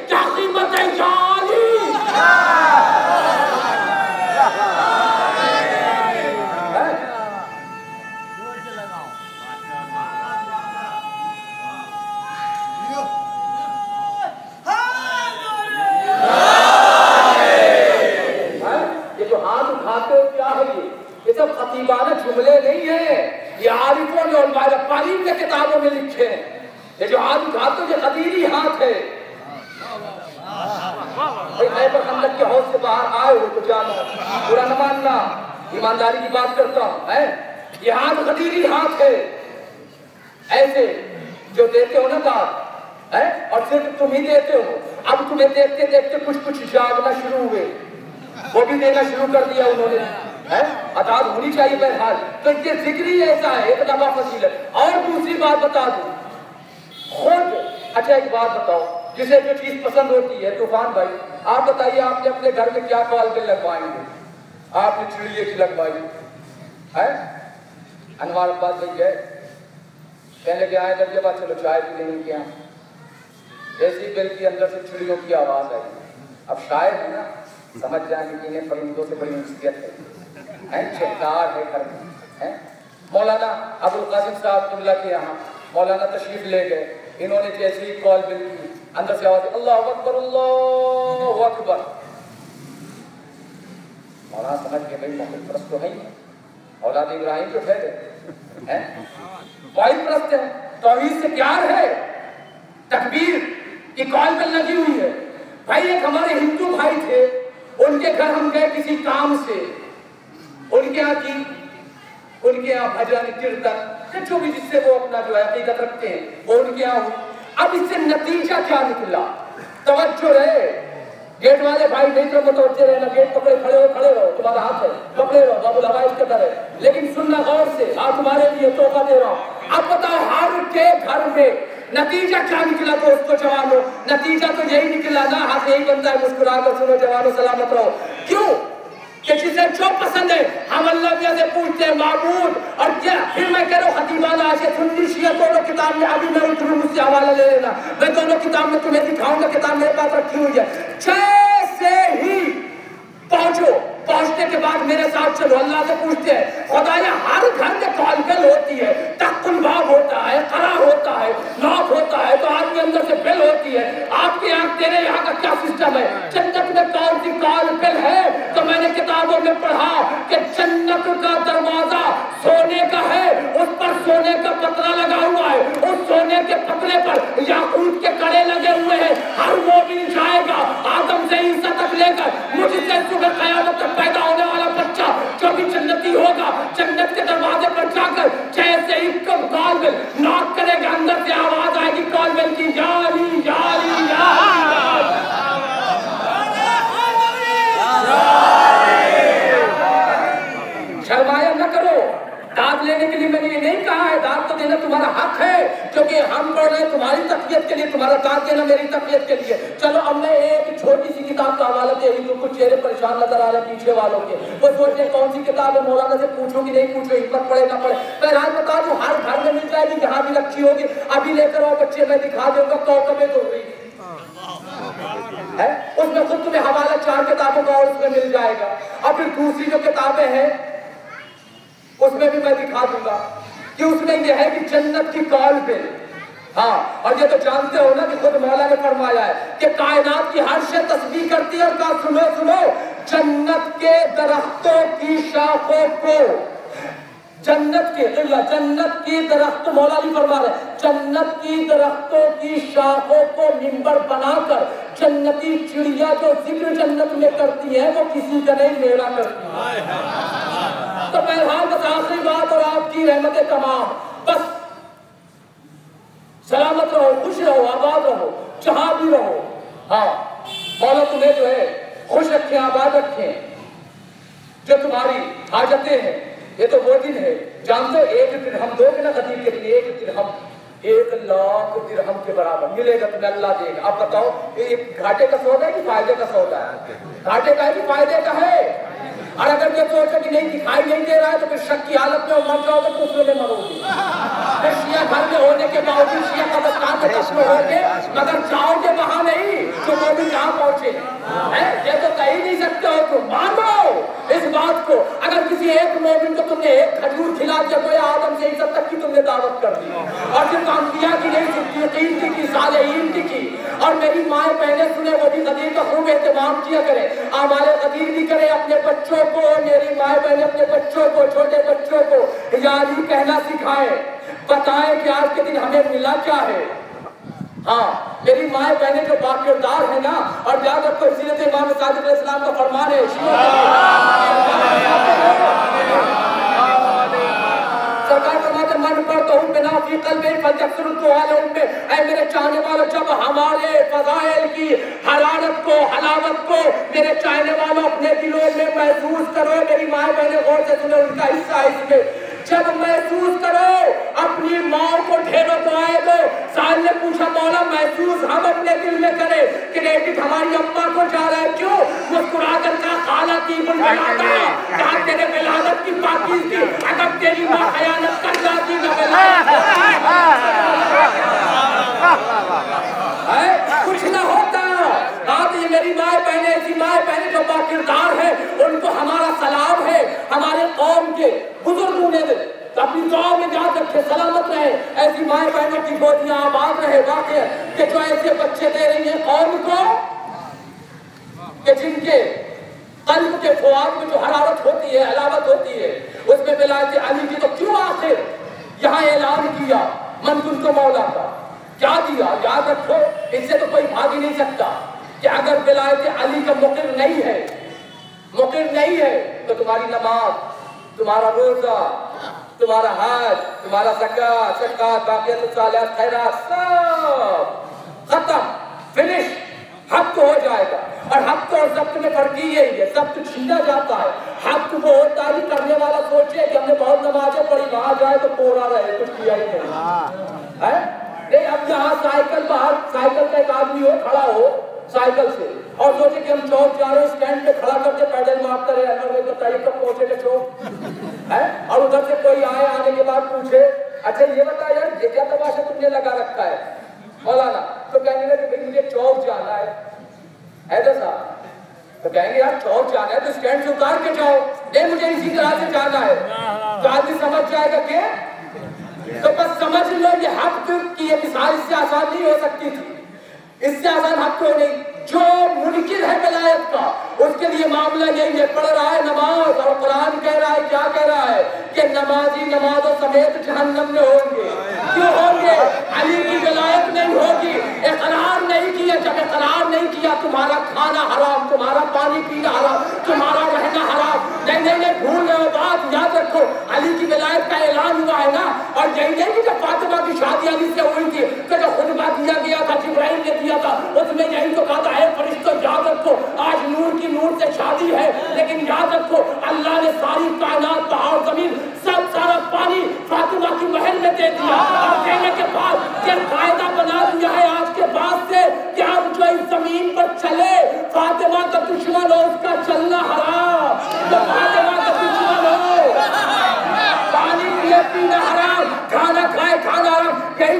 یہ جملے نہیں ہیں، یہ عارفوں نے علماء ربانی کے کتابوں میں لکھے ہیں۔ یہ جو آج ہاتھوں کے خطیری ہاتھ ہے بھئی خیبر خندق کے حوض سے باہر آئے ہو تو جانا برا نہ ماننا۔ ایمانداری کی بات کرتا ہوں، ہیں؟ یہ ہاتھ خطیری ہاتھ ہے ایسے جو دیتے ہو نا داد ہے اور صرف تم ہی دیتے ہو۔ اب تمہیں دیکھتے دیکھتے کچھ کچھ جاگنا شروع ہوئے۔ وہ بھی دینا شروع کر دیا انہوں نے۔ ہے عطاد ہونی چاہیے بہرحال۔ تو یہ ذکر ہی ایسا ہے، ایک نبا فصیل ہے اور دوسری بات بتا دوں۔ خود اچھا ایک بات بتاؤ، جسے جو چیز پسند ہوتی ہے، طوفان بھائی، آپ بتائیے آپ نے اپنے گھر میں کیا کال بل لگوائیں گے آپ نے چڑیے کی لگوائی ہے؟ انوار عباس بھائی گئے۔ کہنے لگے آئے درجے بات چلو، چائے بھی نہیں کیا۔ ایسی بل کی اندر سے چڑیوں کی آواز آئی۔ اب شاعر ہے نا، سمجھ جائیں گے کہ انہیں پرندوں سے بڑی نصیحت ہے۔ ہیں چہتار ہے گھر میں مولانا ابو القاسم صاحب اللہ کے یہاں مولانا تشریف لے گئے۔ انہوں نے جیسے ہی کال بل کی اندر سے آواز، اللہ اکبر اللہ اکبر۔ مولانا سمجھ گئے بھائی محمد پرست تو ہے اولاد ابراہیم تو ٹھہرے ہیں۔ پرست ہے توحید سے پیار ہے۔ تکبیر کی کال بل لگی ہوئی ہے۔ بھائی، ایک ہمارے ہندو بھائی تھے۔ ان کے گھر ہم گئے کسی کام سے۔ ان کے یہاں کی ان کے یہاں بھجن کیرتن جو بھی جس سے وہ اپنا جو ہے حقیقت رکھتے ہیں وہ ان کے یہاں ہوئی اب اس سے نتیجہ کیا نکلا توجہ رہے گیٹ والے بھائی نہیں تو متوجہ رہنا گیٹ پکڑے کھڑے ہو کھڑے رہو تمہارا ہاتھ ہے پکڑے رہو بابو ہوائی کے طرح لیکن سننا غور سے آپ تمہارے لیے توقع دے رہا ہوں اب بتاؤ ہر کے گھر میں نتیجہ کیا نکلا دوستو جوانو نتیجہ تو یہی نکلا نا ہاتھ یہی بنتا ہے مسکرا کر سنو جوانو سلامت رہو کیوں کہ جسے جو پسند ہے ہم اللہ میاں سے پوچھتے ہیں، معبود، اور کیا؟ پھر میں کہہ رہا ہوں، خطیبانہ آشے سنی شیعہ دونوں کتاب میں ابھی میں اتروں مجھ سے حوالہ لے لینا۔ میں دونوں کتاب میں تمہیں دکھاؤں گا، کتاب میرے پاس رکھی ہوئی ہے۔ جیسے ہی پہنچو، پہنچنے کے بعد میرے ساتھ چلو، اللہ سے پوچھتے ہیں، خدایا، ہر گھر میں کالکل ہوتی ہے، تقل باب ہوتا ہے، قرار ہوتا ہے، ناک ہوتا ہے، تو آپ کے اندر سے بل ہوتی ہے۔ آپ کے یہاں تیرے یہاں کا کیا سسٹم ہے؟ جنت میں کون سی کال بل ہے تو میں نے کتابوں میں پڑھا کہ جنت کا دروازہ سونے کا ہے اس پر سونے کا پتلا لگا ہوا ہے اس سونے کے پتلے پر یاقوت کے کڑے لگے ہوئے ہیں۔ ہر مومن جائے گا آدم سے عیسیٰ تک لے کر مجھ سے صبح قیامت تک پیدا ہونے والا بچہ جو بھی جنتی ہوگا جنت کے دروازے پر جا کر جیسے ہی کم کال بل ناک کرے گا اندر سے آواز آئے گی کال بل کی جاری جاری جاری شرمایا نہ کرو داد لینے کے لیے میں نے یہ نہیں کہا ہے داد تو دینا تمہارا حق ہے کیونکہ ہم تمہاری تقویت کے لیے، تمہارا داد دینا میری تقویت کے لیے۔ چلو اب میں ایک چھوٹی سی کتاب کا حوالہ دے رہی ہوں، کچھ چہرے پریشان نظر آ رہے ہیں پیچھے والوں کے۔ وہ سوچ رہے کون سی کتاب ہے، مولانا سے پوچھو کہ نہیں پوچھو، ہمت پڑے نہ پڑے۔ بہرحال بتا دوں ہر گھر میں مل جائے گی جہاں بھی رکھی ہوگی۔ ابھی لے کر آؤ بچے، میں دکھا دوں گا کوکبے تو ہوئی ہے اس میں خود تمہیں حوالہ چار کتابوں کا اور اس میں مل جائے گا۔ اور پھر دوسری جو کتابیں ہیں، اس میں بھی میں دکھا دوں گا کہ اس میں یہ ہے کہ جنت کی کال پہ ہاں اور یہ تو جانتے ہو نا کہ خود مولا نے فرمایا ہے کہ کائنات کی ہر شے تسبیح کرتی ہے اور کہا سنو سنو جنت کے درختوں کی شاخوں کو جنت کے اللہ جنت کی درخت مولا بھی فرما رہے جنت کی درختوں کی شاخوں کو ممبر بنا کر جنتی چڑیا جو ذکر جنت میں کرتی ہے وہ کسی کا نہیں میرا کرتی۔ ہے تو بہرحال بس آخری بات اور آپ کی رحمت تمام بس سلامت رہو، خوش رہو، آباد رہو، جہاں بھی رہو۔ ہاں مولا تمہیں جو ہے خوش رکھے آباد رکھے جو تمہاری حاجتیں ہیں، یہ تو وہ دن ہے جانتے ہو، ایک درہم دو گے نا خطیب کے لیے ایک درہم، ایک لاکھ درہم کے برابر۔ ملے گا تمہیں اللہ دے گا اب بتاؤ، یہ گھاٹے کا سودا ہے کہ فائدے کا سودا ہے؟ گھاٹے کا ہے کہ فائدے کا ہے؟ اور اگر یہ سوچو کہ نہیں دکھائی نہیں دے رہا ہے تو پھر شک کی حالت میں مر جاؤ تو کفر میں مرو گے۔ پھر شیعہ گھر میں ہونے کے باوجود شیعہ قبرستان میں دفن ہو گے مگر جاؤ گے وہاں نہیں تو وہ بھی جہاں پہنچے؟ یہ تو کہہ ہی نہیں سکتے ہو تم۔ مانو اس بات کو۔ اگر کسی ایک مومن کو تم نے ایک کھجور کھلا دیا کوئی آدم سے عزت تک کی تم نے دعوت کر دی۔ اور صرف انبیاء کی نہیں صدیقین کی کی صالحین کی کی۔ اور میری مائیں پہلے سنے وہ بھی غدیر کا خوب اہتمام کیا کرے ہمارے غدیر بھی کرے اپنے بچوں کو میری مائیں بہنیں اپنے بچوں کو چھوٹے بچوں کو یا علی کہنا سکھائے بتائیں کہ آج کے دن ہمیں ملا کیا ہے ہاں میری مائیں بہنیں جو باکردار ہیں نا اور یاد رکھو سیرت امام صادق علیہ السلام کا فرمان ہے سرکار فی قلب فجکسر تو عالم میں اے میرے چاہنے والوں جب ہمارے فضائل کی حرارت کو، حلاوت کو میرے چاہنے والوں اپنے دلوں میں محسوس کرو، میری ماں بہنیں غور سے سنو، ان کا حصہ اس میں جب محسوس کرو اپنی ماں کو ڈھیروں تو آئے تو سال نے پوچھا مولا محسوس ہم اپنے دل میں کرے کریڈٹ ہماری اماں کو جا رہا ہے کیوں مسکرا کر کا خالہ کی بن بلاتا کہا تیرے ولادت کی پاکی تھی اگر تیری ماں خیانت کر جاتی نہ کچھ نہ یہ میری مائیں بہنیں ایسی مائیں بہنیں جو باکردار ہیں ان کو ہمارا سلام ہے، ہمارے قوم کے بزرگوں نے اپنی دعاؤں میں جا رکھے، سلامت رہے۔ ایسی مائیں بہنوں کی گودیاں آباد رہے واقع کہ جو ایسے بچے دے رہی ہیں، قوم کو کہ جن کے قلب کے فواد میں جو حرارت ہوتی ہے، علاوت ہوتی ہے، اس میں ولایت علی کی تو کیوں آخر؟ یہاں اعلان کیا، منظور کو مولا کا۔ کیا دیا؟ یاد رکھو، اس سے تو کوئی بھاگ ہی نہیں سکتا۔ کہ اگر ولایت علی کا مقر نہیں ہے مقر نہیں ہے تو تمہاری نماز تمہارا روزہ تمہارا حج تمہارا زکات زکات باقیت الصالحات خیرات سب ختم فنش حق تو ہو جائے گا۔ اور حق تو اور ضبط میں فرق یہی ہے ضبط چھینا جاتا ہے۔ حق وہ ہوتا ہے کرنے والا سوچے کہ ہم نے بہت نمازیں پڑھی وہاں جائے تو پورا رہے کچھ کیا ہی نہیں۔ ہے نہیں اب جہاں سائیکل باہر سائیکل کا ایک آدمی ہو کھڑا ہو سائیکل سے۔ اور سوچے کہ ہم چوک جا رہے ہیں، اسٹینڈ پہ کھڑا کر کے پیڈل مارتا رہے، اگر وہ بتائیے کب پہنچے گا چوک۔ ہے اور ادھر سے کوئی آئے، آنے کے بعد پوچھے اچھا یہ بتا یار، یہ کیا تماشا تم نے لگا رکھا ہے؟ مولانا، تو کہنے لگے بھائی مجھے چوک جانا ہے۔ ایسا صاحب؟ تو کہیں گے یار، چوک جانا ہے تو اسٹینڈ سے اتار کے جاؤ۔ نہیں، مجھے اسی طرح سے جانا ہے۔ تو آدمی سمجھ جائے گا کہ تو بس سمجھ لو یہ حق کی یہ مثال اس سے آسان نہیں ہو سکتی تھی۔ اس سے آزاد حق کو نہیں جو منکر ہے ولایت کا۔ اس کے لیے معاملہ یہی ہے، پڑھ رہا ہے نماز اور قرآن کہہ رہا ہے، کیا کہہ رہا ہے؟ کہ نمازی نمازوں سمیت جہنم میں ہوں گے۔ کیوں ہوں گے؟ علی کی ولایت نہیں ہوگی، اقرار نہیں کیا۔ جب اقرار نہیں کیا، تمہارا کھانا حرام، تمہارا پانی پینا حرام، تمہارا رہنا حرام۔ نہیں نہیں نہیں، بھول رہے ہو بات یاد رکھو۔ علی کی ولایت کا اعلان ہوا ہے نا؟ اور یہی نہیں کہ جب فاطمہ کی شادی علی سے ہوئی تھی، تو جو خطبہ دیا گیا تھا، جبرائیل نے دیا تھا، اس میں یہی تو کہا تھا، اے فرشتوں یاد رکھو، آج نور کی نور سے شادی ہے، لیکن یاد رکھو، اللہ نے ساری کائنات، پہاڑ، زمین، سب سارا پانی فاطمہ کی محل میں دے دیا۔ اور دینے کے بعد یہ قاعدہ بنا دیا ہے آج کے بعد سے کہ اب جو اس زمین پر چلے؟ فاطمہ کا دشمن ہو، اس کا چلنا حرام۔ تو فاطمہ کا دشمن ہو، پانی پیے پینا حرام، کھانا کھائے، کھانا حرام، یہی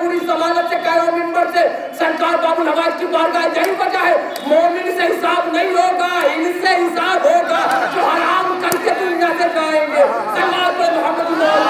پوری ضمانت سے ہوں ممبر سے سرکار بابو نواز کی بارگاہ یہی وجہ ہے مومن سے حساب نہیں ہوگا ان سے حساب ہوگا جو حرام کر کے دنیا سے جائیں گے۔ سلام محمد اللہ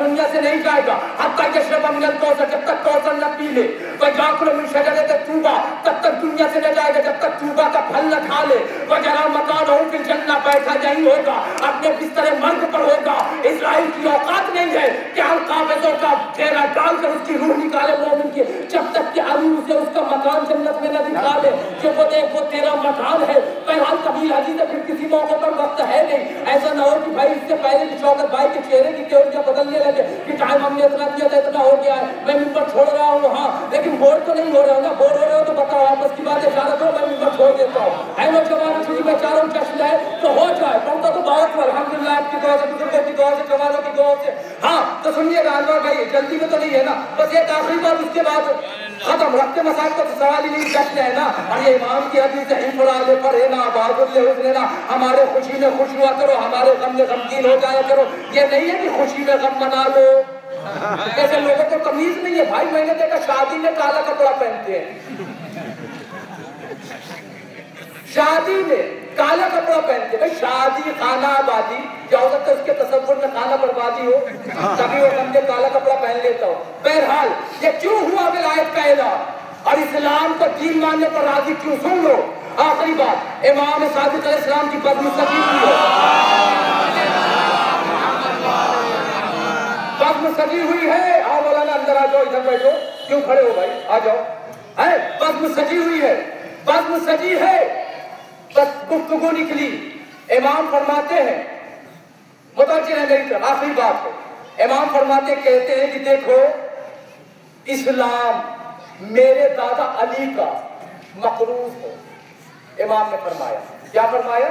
دنیا سے نہیں جائے گا۔ حتیٰ کہ من الکوثر جب تک کوثر نہ پی لے۔ وَجَاكُلُ مِنْ شَجَرَةِ توبہ تب تک دنیا سے نہ جائے گا جب تک توبہ کا پھل نہ کھا لے۔ وَجَرَا مَكَانَهُ فِي الْجَنَّةِ بیٹھا یہی ہوگا۔ اپنے بستر مرگ پر ہوگا۔ اسرائیل کی اوقات نہیں ہے کہ ہم قابضوں کا چہرہ ڈال کر اس کی روح نکالے مومن کی، جب تک کہ علی اسے اس کا مکان جنت میں نہ دکھا دے کہ وہ دیکھ، وہ تیرا مکان ہے۔ بہرحال کبھی عزیز ہے، پھر کسی موقع پر وقت ہے نہیں۔ ایسا نہ ہو کہ بھائی اس سے پہلے کہ شوکت بھائی کے چہرے کی تیوریاں بدلنے لگے، کہ ٹائم ہم نے اتنا دیا تھا اتنا ہو گیا ہے۔ میں ممبر چھوڑ رہا ہوں ہاں لیکن بور تو نہیں ہو رہا ہوں نا بور ہو رہے ہو تو بتاؤ، آپس کی بات اشارہ کرو میں ممبر چھوڑ دیتا ہوں۔ اے نوجوان چھٹی میں چاروں جشن ہے تو ہو جائے۔ پڑھتا تو بہت ہو الحمدللہ، آپ کی دعا سے، بزرگوں کی دعا سے، جوانوں کی دعا سے۔ ہاں تو سنیے گا انور بھائی، جلدی میں تو نہیں ہے نا۔ بس ایک آخری بات، اس کے بعد ختم۔ رکھتے مسائل کا سوال ہی نہیں جشن ہے نا۔ اور یہ امام کی حدیث ہے انفرا لے پر ہے نا، بہادر لے حسن نا۔ ہمارے خوشی میں خوش ہوا کرو، ہمارے غم میں غمگین ہو جایا کرو۔ یہ نہیں ہے کہ خوشی میں غم منا لو۔ ایسے لوگوں کو تمیز نہیں ہے بھائی، میں نے دیکھا شادی میں کالا کپڑا پہنتے ہیں۔ شادی میں کالا کپڑا پہنتے بھائی، شادی، خانہ آبادی کیا ہو سکتا ہے اس کے تصور میں خانہ بربادی ہو۔ تبھی وہ بندے کالا کپڑا پہن لیتا ہو بہرحال، یہ کیوں ہوا ولایت کا اعلان؟ اور اسلام کو دین ماننے پر راضی کیوں؟ سن لو۔ آخری بات، امام صادق علیہ السلام کی بدم سبھی کی ہے۔ بدم سجی ہوئی ہے؟ آؤ مولانا اندر آ جاؤ، ادھر بیٹھو۔ کیوں کھڑے ہو بھائی؟ آ جاؤ۔ ہے بدم سجی ہوئی ہے۔ بدم سجی ہے۔ بس گفتگو نکلی۔ امام فرماتے ہیں، متوجہ ہے میری طرف، آخری بات ہے۔ امام فرماتے، کہتے ہیں کہ دیکھو، اسلام میرے دادا علی کا مقروض ہے۔ امام نے فرمایا۔ کیا فرمایا؟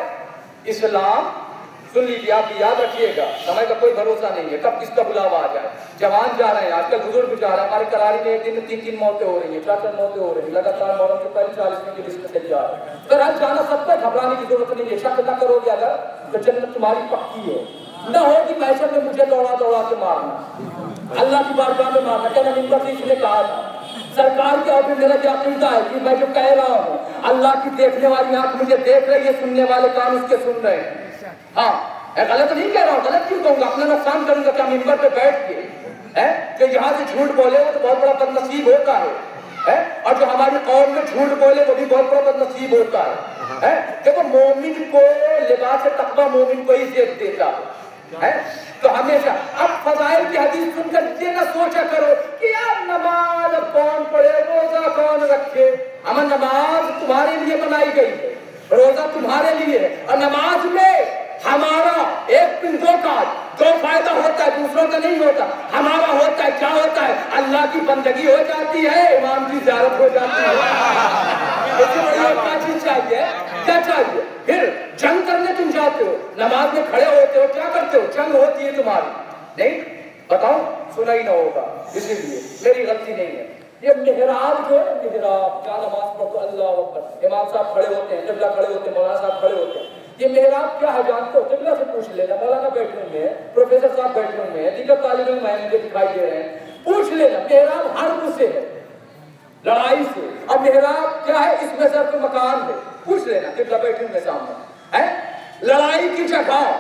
اسلام سن لیجیے آپ یاد رکھیے گا، سمے کا کوئی بھروسہ نہیں ہے، کب کس کا بلاوا آ جائے؟ جوان جا رہے ہیں، آج کل بزرگ جا رہے ہیں ہمارے کراری میں ایک دن میں تین تین موتیں ہو رہی ہیں، چار چار موتیں ہو رہی ہیں، لگاتار محرم سے پہلے چالیس میں کی لسٹ میں جا رہے ہیں سر آج جانا سب تک گھبرانے کی ضرورت نہیں ہے، شک نہ کرو گے اگر تو جنت تمہاری پکی ہے۔ نہ ہو کہ محشر میں مجھے دوڑا دوڑا کے مارنا۔ اللہ کی بارگاہ میں مارنا کیا میں نمبر سے اس نے کہا تھا، سرکار کے اور میرا کیا عقیدہ ہے کہ میں جو کہہ رہا ہوں، اللہ کی دیکھنے والی آنکھ مجھے دیکھ رہی ہے، سننے والے کان اس کے سن رہے ہیں۔ ہاں میں غلط نہیں کہہ رہا ہوں، غلط کیوں کہوں گا؟ اپنا نقصان کروں گا کیا ممبر پہ بیٹھ کے ہے کہ یہاں سے جھوٹ بولے وہ تو بہت بڑا بد نصیب ہوتا ہے ہے اور جو ہماری قوم میں جھوٹ بولے وہ بھی بہت بڑا بد نصیب ہوتا ہے ہے دیکھو مومن کو لباس تقوی مومن کو ہی زیب دیتا ہے ہے تو ہمیشہ اب فضائل کی حدیث سن کر یہ نہ سوچا کرو کہ یار نماز اب کون پڑھے، روزہ کون رکھے؟ ہمیں نماز تمہارے لیے بنائی گئی ہے، روزہ تمہارے لیے ہے، اور نماز میں ہمارا ایک دن دو کا دو فائدہ ہوتا ہے، دوسروں کا نہیں ہوتا۔ ہمارا ہوتا ہے، کیا ہوتا ہے؟ اللہ کی بندگی ہو جاتی ہے، امام کی زیارت ہو جاتی ہے۔ کیا چیز چاہیے؟ کیا چاہیے؟ پھر جنگ کرنے تم جاتے ہو؟ نماز میں کھڑے ہوتے ہو، کیا کرتے ہو؟ جنگ ہوتی ہے تمہاری۔ نہیں بتاؤ سنا ہی نہ ہوگا۔ اسی لیے، میری غلطی نہیں ہے۔ یہ محراب جو ہے، محراب۔ کیا نماز پڑھو اللہ اکبر۔ امام صاحب کھڑے ہوتے ہیں، قبلہ کھڑے ہوتے ہیں، مولانا صاحب کھڑے ہوتے ہیں۔ یہ محراب کیا ہے جانتے ہو قبلہ سے پوچھ لینا مولانا بیٹھ روم میں ہے پروفیسر صاحب بیٹھ روم میں ہے دیگر طالب علم ہیں مجھے دکھائی دے رہے ہیں۔ پوچھ لینا محراب حرب سے ہے لڑائی سے۔ اب محراب کیا ہے؟ اس میں صرف مکان ہے۔ پوچھ لینا قبلہ بیٹھ روم میں سامنے ہے۔ لڑائی کی جگہ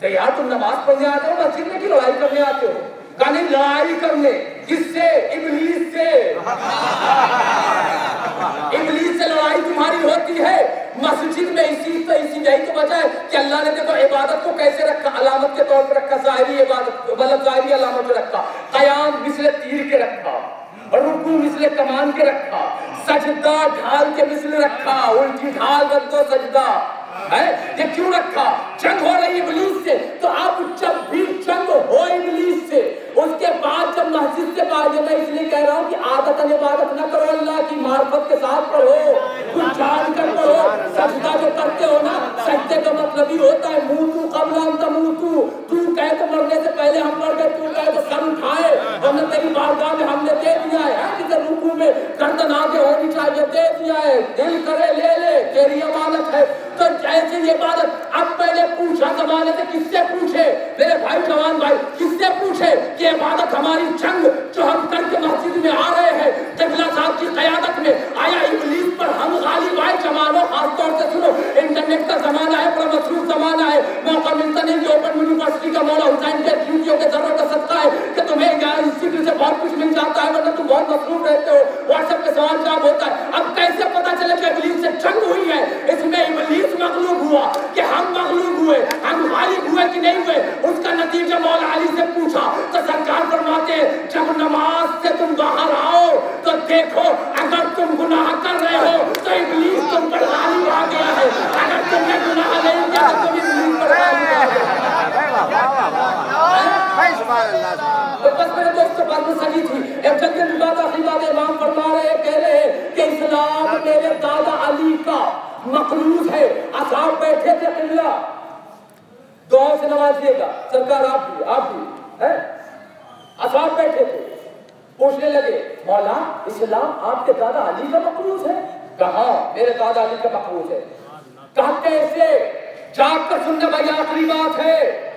تو یار تم نماز پڑھنے آتے ہو مسجد میں کی لڑائی کرنے آتے ہو؟ کہانی لڑائی کرنے کس سے؟ ابلیس سے۔ ابلیس سے لڑائی تمہاری ہوتی ہے۔ مسجد میں اسی تو اسی یہی تو وجہ ہے کہ اللہ نے دیکھو عبادت کو کیسے رکھا؟ علامت کے طور پر رکھا، ظاہری عبادت مطلب ظاہری علامت پہ رکھا۔ قیام مثل تیر کے رکھا رکو مثل کمان کے رکھا، سجدہ ڈھال کے مثل رکھا، الٹی ڈھال رکھ دو سجدہ، ہے؟ یہ کیوں رکھا؟ جنگ ہو رہی ابلیس سے، تو آپ جب بھی جنگ ہو ابلیس سے، اس کے بعد مسجد سے باہر میں اس لیے کہہ رہا ہوں کہ عادت عبادت نہ کرو، اللہ کی معرفت کے ساتھ پڑھو کچھ جان کر پڑھو، سجدہ جو کرتے ہو نا، سجدے کا مطلب ہی ہوتا ہے، منہ تو قبل ہم تو منہ تو تو کہے تو مرنے سے پہلے ہم مر گئے تو کہے تو سر اٹھائے، ہم نے تیری بارگاہ میں ہم نے دے دیا ہے کسی رکو میں گردن آگے ہونی چاہیے، دے دیا ہے، دل کرے، لے لے، تیری امانت ہے۔ تو ایسی یہ عبادت، اب میں نے پوچھا زمانے سے کس سے پوچھے؟ میرے بھائی جوان بھائی، کس سے پوچھے کہ عبادت ہماری جنگ جو ہم کر کے مسجد میں آ رہے ہیں قبلہ صاحب کی قیادت میں آیا ابلیس پر ہم غالب آئے جوانوں خاص طور سے سنو، انٹرنیٹ کا زمانہ ہے پر مصروف زمانہ ہے۔ موقع ملتا نہیں کہ اوپن یونیورسٹی کا مولا حسین کے ڈیوٹیوں کے ضرورت کا صدقہ ہے کہ تمہیں یہاں انسٹیٹیوٹ سے بہت کچھ مل جاتا ہے، ورنہ تم بہت مصروف رہتے ہو۔ واٹس ایپ پہ سوال جواب ہوتا ہے۔ اب کیسے پتا چلے کہ ابلیس سے جنگ ہوئی ہے؟ اس میں ابلیس مغلوب ہوا کہ ہم مغلوب ہوئے، ہم غالب ہوئے کہ نہیں ہوئے؟ اس کا نتیجہ مولا علی سے پوچھا تو سرکار فرماتے ہیں جب نماز سے تم باہر آؤ تو دیکھو اگر تم گناہ کر رہے ہو تو ابلیس تم پر غالب آ گیا ہے۔ اگر تم نے گناہ نہیں کیا تو تم ابلیس پر غالب آ گیا تو بس میرے دوست سے بات سنی تھی۔ ایک جلدی کی بات آخری بات امام فرما رہے کہہ رہے کہ اسلام میرے دادا علی کا مقروض ہے۔ اصحاب بیٹھے تھے قبلہ۔ دعاؤں سے نوازیے گا۔ سرکار آپ بھی آپ بھی ہے اصحاب بیٹھے تھے۔ پوچھنے لگے مولا اسلام آپ کے دادا علی کا مقروض ہے؟ کہا میرے دادا علی کا مقروض ہے۔ کہا کیسے جاگ کر سننا بھائی آخری بات ہے۔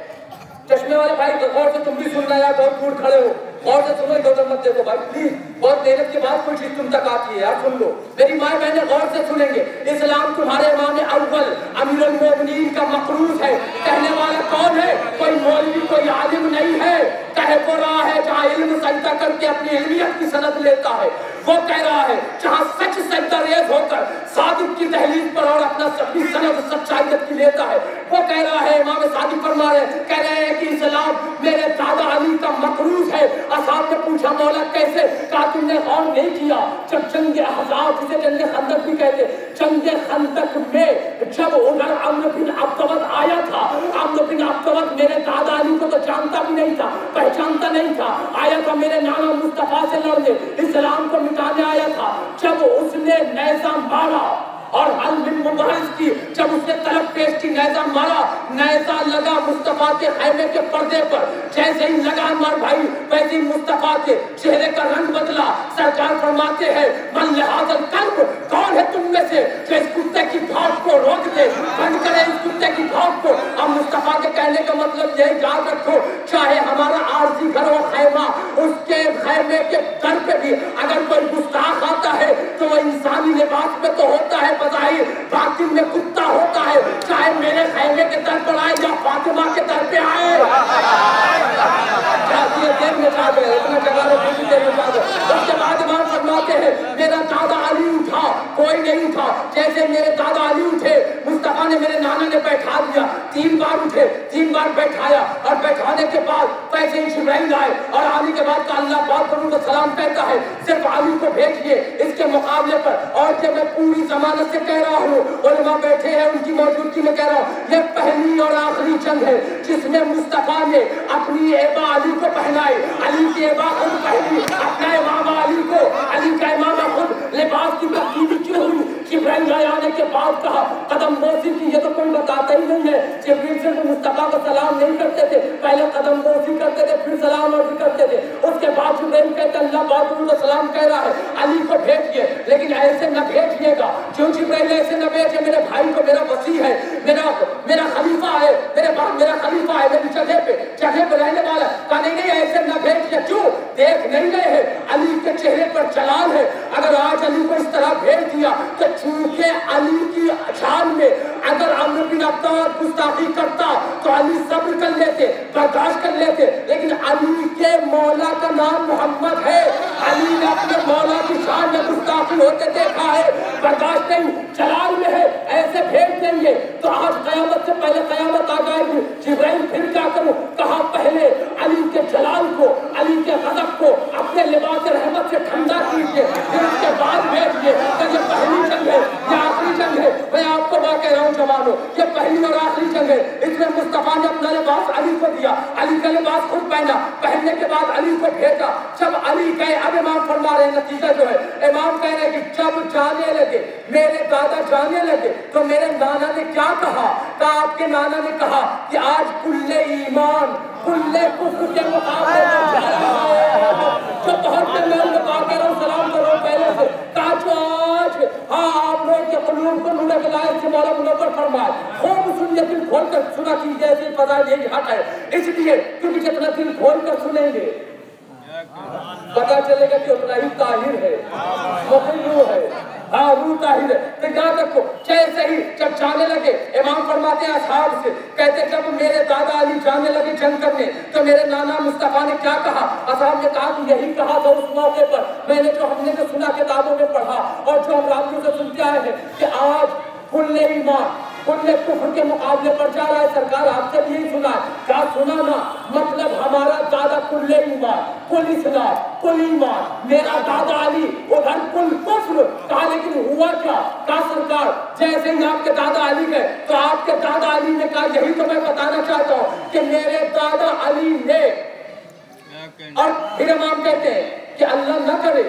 چشمے والے بھائی غور سے تم بھی سننا یا بہت دور کھڑے ہو۔ غور سے سنو ادھر ادھر مت مت دیکھو بھائی۔ پلیز، بہت محنت کے بعد کوئی چیز تم تک آتی ہے، یار، سن لو۔ میری ماں بہنیں غور سے سنیں گے، اسلام تمہارے امام اول، امیر المومنین کا مقروض ہے۔ کہنے والا کون ہے؟ کوئی مولوی، کوئی عالم نہیں ہے۔ کہہ کو رہا ہے جہاں علم سجدہ کر کے اپنی علمیت کی سند لیتا ہے۔ وہ کہہ رہا ہے جہاں سچ سجدہ ریز ہو کر صادق کی دہلیز پر اور اپنا اپنی سند سچائیت کی لیتا ہے۔ وہ کہہ رہا ہے امام صادق فرما رہے کہہ رہے ہیں کہ اسلام میرے دادا علی کا مقروض ہے۔ اصحاب نے پوچھا، مولا کیسے؟ کہا، تم نے غور نہیں کیا۔ جب جنگ احزاب جسے جنگ خندق بھی کہتے، جنگ خندق میں جب ادھر عمرو بن عبدود آیا تھا، عمرو بن عبدود میرے دادا علی کو تو جانتا بھی نہیں تھا، پہچانتا نہیں تھا۔ آیا تھا میرے نانا مصطفیٰ سے لڑنے، اسلام کو مٹانے آیا تھا۔ جب اس نے نیزہ مارا اور حل بن مبارز کی جب اس نے طلب پیش کی، نیزہ مارا، نیزہ لگا مصطفیٰ کے خیمے کے پردے پر۔ جیسے ہی لگا مار بھائی، ویسے ہی مصطفیٰ کے چہرے کا رنگ بدلا۔ سرکار فرماتے ہیں، من لحاظ القلب، کون ہے تم میں سے جو اس کتے کی بھاگ کو روک دے بند کرے اس کتے کی بھاگ کو۔ اب مصطفیٰ کے کہنے کا مطلب یہ یاد رکھو، چاہے ہمارا عارضی گھر ہو خیمہ، اس کے خیمے کے گھر پہ بھی اگر کوئی گستاخ آتا ہے تو وہ انسانی لباس میں تو ہوتا ہے، بظاہر باطن میں کتا ہوتا ہے۔ چاہے میرے خیمے کے در پر آئے یا فاطمہ کے در پہ آئے۔ چاہتی ہے، دیر میں چاہ گئے اتنا جگہ رہے پوری دیر میں چاہ گئے اس کے بعد امام فرماتے ہیں۔ میرا دادا علی اٹھا، کوئی نہیں اٹھا۔ جیسے میرے دادا علی اٹھے، مصطفیٰ نے میرے نانا نے بیٹھا دیا۔ تین بار اٹھے، تین بار بیٹھایا۔ اور بیٹھانے کے بعد پیسے ہی جبرائیل آئے۔ اور علی کے بعد کا اللہ پاک کروں کا سلام کہتا ہے، صرف علی کو بھیجئے اس کے مقابلے پر۔ اور کہ میں پوری زمانت سے کہہ رہا ہوں، علماء بیٹھے ہیں، ان کی موجودگی میں کہہ رہا ہوں، یہ پہلی اور آخری جنگ ہے جس میں مصطفیٰ نے اپنی ایبا علی کو پہنائی۔ علی کی ایبا خود پہنی اپنا امام علی کو۔ علی کا امام خود لباس کی تقسیمی کیوں آنے کے بعد کہا، قدم بوسی کی یہ تو کوئی بتاتا ہی نہیں ہے جبریل سے تو مصطفیٰ کو سلام نہیں کرتے تھے، پہلے قدم بوسی کرتے تھے، پھر سلام عرض کرتے تھے۔ اس کے بعد جبریل کہتے، اللہ پاک ان سلام کہہ رہا ہے، علی کو بھیجئے لیکن ایسے نہ بھیجئے گا کیوں جبریل ایسے نہ بھیجے، میرے بھائی کو میرا وسیع ہے، میرا میرا خلیفہ ہے، میرے بعد میرا خلیفہ ہے، میری جگہ پہ جگہ پہ رہنے والا۔ کہا، نہیں نہیں، ایسے نہ بھیجئے کیوں؟ دیکھ نہیں رہے ہیں علی کے چہرے پر جلال ہے۔ اگر آج علی کو اس طرح بھیج دیا تو چونکہ علی کی شان میں اگر عمر بن عبدال گستاخی کرتا، تو علی صبر کر لیتے، برداشت کر لیتے، لیکن علی کے مولا کا نام محمد ہے۔ علی نے اپنے مولا کی شان میں گستاخی ہوتے دیکھا ہے، برداشت نہیں، جلال میں ہے، ایسے بھیج دیں گے۔ تو آج قیامت سے پہلے قیامت آ جائے گی۔ جبرائیل پھر کیا کروں؟ کہا پہلے علی کے جلال کو، علی کے غضب کو اپنے لباس رحمت سے ٹھنڈا کیجیے، پھر اس کے بعد بھیجیے کہ یہ پہلی جنگ ہے۔ یہ آخری جنگ ہے۔ میں آپ کو بات کہہ رہا ہوں جوانوں، یہ پہلی اور آخری جنگ ہے۔ اس میں مصطفیٰ نے اپنا لباس علی کو دیا۔ علی کا لباس خود پہنا۔ پہننے کے بعد علی کو بھیجا۔ جب علی گئے، اب امام فرما رہے ہیں، نتیجہ جو ہے، امام کہہ رہے ہیں کہ جب جانے لگے، میرے دادا جانے لگے، تو میرے نانا نے کیا کہا؟ کہا آپ کے نانا نے کہا کہ آج کل ایمان، کل کفر کے مقابلے میں جا رہا ہے۔ جو بہت سے میں لگا کے رہا ہوں، سلام کرو پہلے سے۔ کہا جو آج ہاں کے قلوب کو نور بلائے سے مولا منور فرمائے خوب سنیے دل کھول کر سنا کیجیے ایسی فضائل یہی حق ہے۔ اس لیے کیونکہ جتنا دل کھول کر سنیں گے پتا چلے گا کہ اتنا ہی طاہر ہے مخلو ہے۔ ہاں روح طاہر ہے۔ تو یاد رکھو، جیسے ہی جب جانے لگے، امام فرماتے ہیں اصحاب سے، کہتے جب میرے دادا علی جانے لگے جنگ کرنے تو میرے نانا مصطفیٰ نے کیا کہا؟ اصحاب نے کہا کہ یہی کہا تھا اس موقع پر۔ میں نے جو ہم نے جو سنا کتابوں میں پڑھا، اور جو ہم راتوں سے سنتے آئے ہیں، کہ آج کل ایمان کل کفر کے مقابلے پر جا رہا ہے، سرکار آپ سے یہی سنا ہے کیا سنا نا؟ مطلب ہمارا دادا کل ایمان کل اسلام کل ایمان میرا دادا علی، ادھر کل کفر۔ کہا، لیکن ہوا کیا؟ کہا، سرکار، جیسے ہی آپ کے دادا علی گئے، تو آپ کے دادا علی نے کہا، یہی تو میں بتانا چاہتا ہوں کہ میرے دادا علی نے اور پھر امام کہتے ہیں کہ اللہ نہ کرے،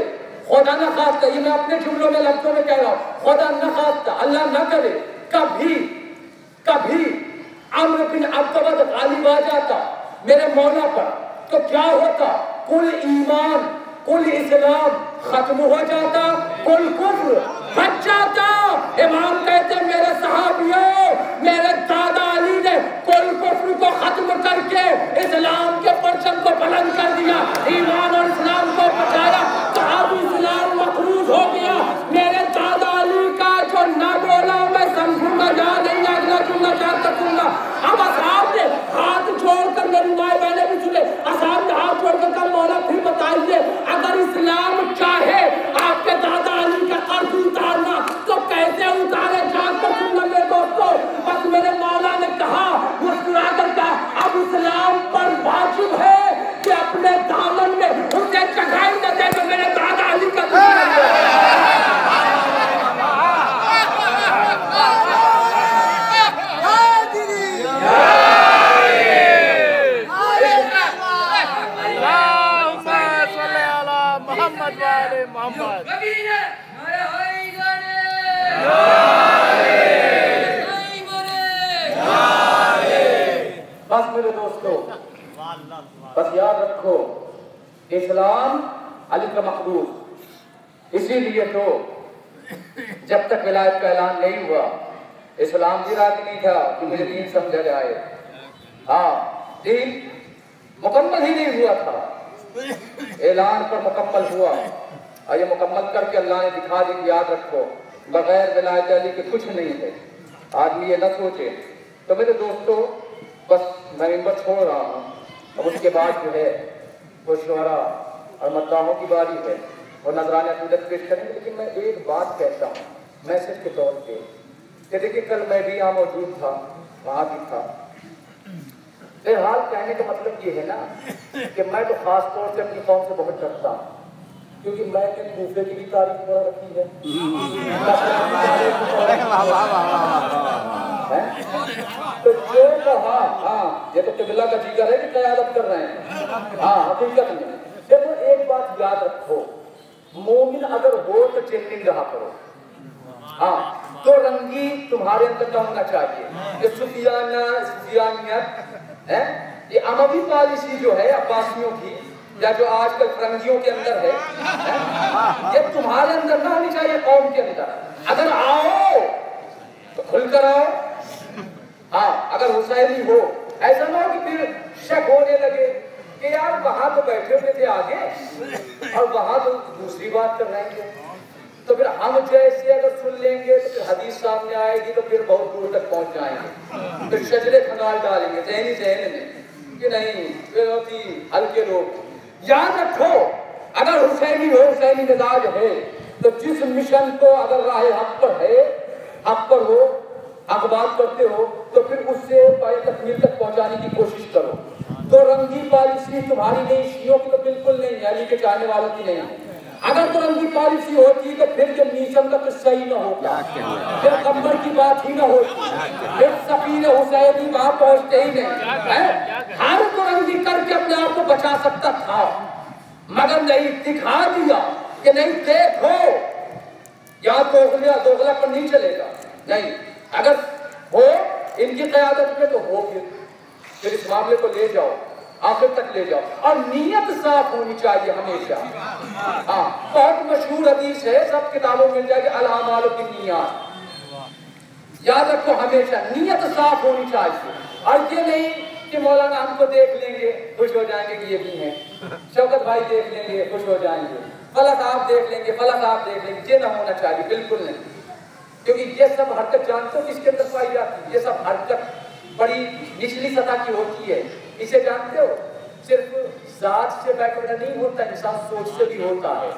خدا نہ خواستہ، یہ میں اپنے جملوں میں لفظوں میں کہہ رہا ہوں، خدا نہ خواستہ، اللہ نہ کرے کبھی کبھی عمر بن عبد غالب آ جاتا، میرے مولا پر، تو کیا ہوتا؟ کل ایمان، کل اسلام ختم ہو جاتا، کل کفر بچ جاتا۔ امام کہتے میرے صحابیوں، میرے دادا علی نے کل کفر کو ختم کر کے اسلام کے پرچم کو بلند کر دیا، ایمان اور اسلام کو بچایا صحابی اسلام مقروض ہو گیا۔ اب اصحاب نے ہاتھ چھوڑ کر میری مائیں بہنیں بھی سنے اصحاب نے ہاتھ چھوڑ کر کہا مولا پھر بتائیے، اگر اسلام چاہے آپ کے دادا علی کا قرض اتارنا، تو کیسے اتارے؟ جان کر سننا میرے دوستوں بس میرے مولا نے کہا مسکرا کر کہا اب اسلام پر واجب ہے کہ اپنے دامن میں انہیں چڑھائی نہ دے میرے دوستو، بس یاد رکھو، اسلام علی کا مقبول اسی لیے تو جب تک ولایت کا اعلان نہیں ہوا، اسلام بھی راضی نہیں تھا کہ مجھے دین سمجھا جائے۔ ہاں دین مکمل ہی نہیں ہوا تھا۔ اعلان پر مکمل ہوا۔ اور یہ مکمل کر کے اللہ نے دکھا دی کہ یاد رکھو، بغیر ولایت علی کے کچھ نہیں ہے۔ آدمی یہ نہ سوچے۔ تو میرے دوستو بس میں ممبر چھوڑ رہا ہوں۔ اب اس کے بعد جو ہے، وہ شعرا اور مداحوں کی باری ہے۔ وہ نظرانہ عقیدت پیش کریں گے، لیکن میں ایک بات کہتا ہوں میسج کے طور پہ۔ کہ دیکھیے، کل میں بھی یہاں موجود تھا، وہاں بھی تھا۔ بہرحال کہنے کا مطلب یہ ہے نا کہ میں تو خاص طور سے اپنی قوم سے بہت ڈرتا ہوں، کیونکہ میں نے کوفے کی بھی تاریخ پڑھ رکھی ہے۔ تو جو کہا ہاں یہ تو قبلہ کا جیگر ہے کہ قیادت کر رہے ہیں۔ ہاں حقیقت میں۔ دیکھو، ایک بات یاد رکھو۔ مومن اگر ہو تو چیکنگ رہا کرو۔ ہاں تو رنگی تمہارے اندر نہ ہونا چاہیے۔ یہ سفیانہ، سفیانیت ہے یہ اموی پالیسی جو ہے، عباسیوں کی، یا جو آج کل فرنگیوں کے اندر ہے یہ تمہارے اندر نہ ہونی چاہیے، قوم کے اندر۔ اگر آؤ، تو کھل کر آؤ۔ ہاں اگر حسینی ہو، ایسا نہ ہو کہ پھر شک ہونے لگے کہ یار وہاں تو بیٹھے ہوئے تھے آگے اور وہاں تو دوسری بات کر رہے ہیں۔ تو پھر ہم جیسے اگر سن لیں گے تو پھر حدیث سامنے آئے گی تو پھر بہت دور تک پہنچ جائیں گے۔ پھر شجرے کھنگال ڈالیں گے، ذہنی ذہن میں کہ نہیں، پھر ہوتی ہلکے لوگ۔ یاد رکھو، اگر حسینی ہو حسینی مزاج ہے۔ تو جس مشن کو اگر راہ حق پر ہے، حق پر ہو بات کرتے ہو تو پھر اس سے پائے تکمیل تک پہنچانے کی کوشش کرو۔ تو رنگی پالیسی تمہاری نہیں شیعوں کی تو بالکل نہیں ہے علی کے چاہنے والوں کی نہیں۔ اگر تو رنگی پالیسی ہوتی تو پھر جب نیچم کا قصہ ہی نہ ہوتا۔ پھر کمبر کی بات ہی نہ ہوتی۔ پھر سفیر حسینی وہاں پہنچتے ہی نہیں۔ ہیں؟ ہر کو رنگی کر کے اپنے آپ کو بچا سکتا تھا۔ مگر نہیں دکھا دیا کہ نہیں دیکھو۔ یا دوغلیا دوغلا پر نہیں چلے گا۔ نہیں۔ اگر ہو ان کی قیادت میں تو ہو پھر۔ پھر اس معاملے کو لے جاؤ، آخر تک لے جاؤ۔ اور نیت صاف ہونی چاہیے ہمیشہ۔ ہاں بہت مشہور حدیث ہے، سب کتابوں مل جائے گی الامال کی نیات یاد رکھو ہمیشہ، نیت صاف ہونی چاہیے۔ اور یہ نہیں کہ مولانا ہم کو دیکھ لیں گے، خوش ہو جائیں گے کہ یہ بھی ہیں۔ شوکت بھائی دیکھ لیں گے، خوش ہو جائیں گے۔ فلاں صاحب دیکھ لیں گے فلاں صاحب دیکھ لیں گے۔ یہ نہ ہونا چاہیے، بالکل نہیں۔ کیونکہ یہ سب حرکت جانتے ہو کس کے اندر پائی جاتی ہے، یہ سب حرکت بڑی نچلی سطح کی ہوتی ہے۔ اسے جانتے ہو؟ صرف ذات سے بیک وغیرہ نہیں ہوتا، انسان سوچ سے بھی ہوتا ہے۔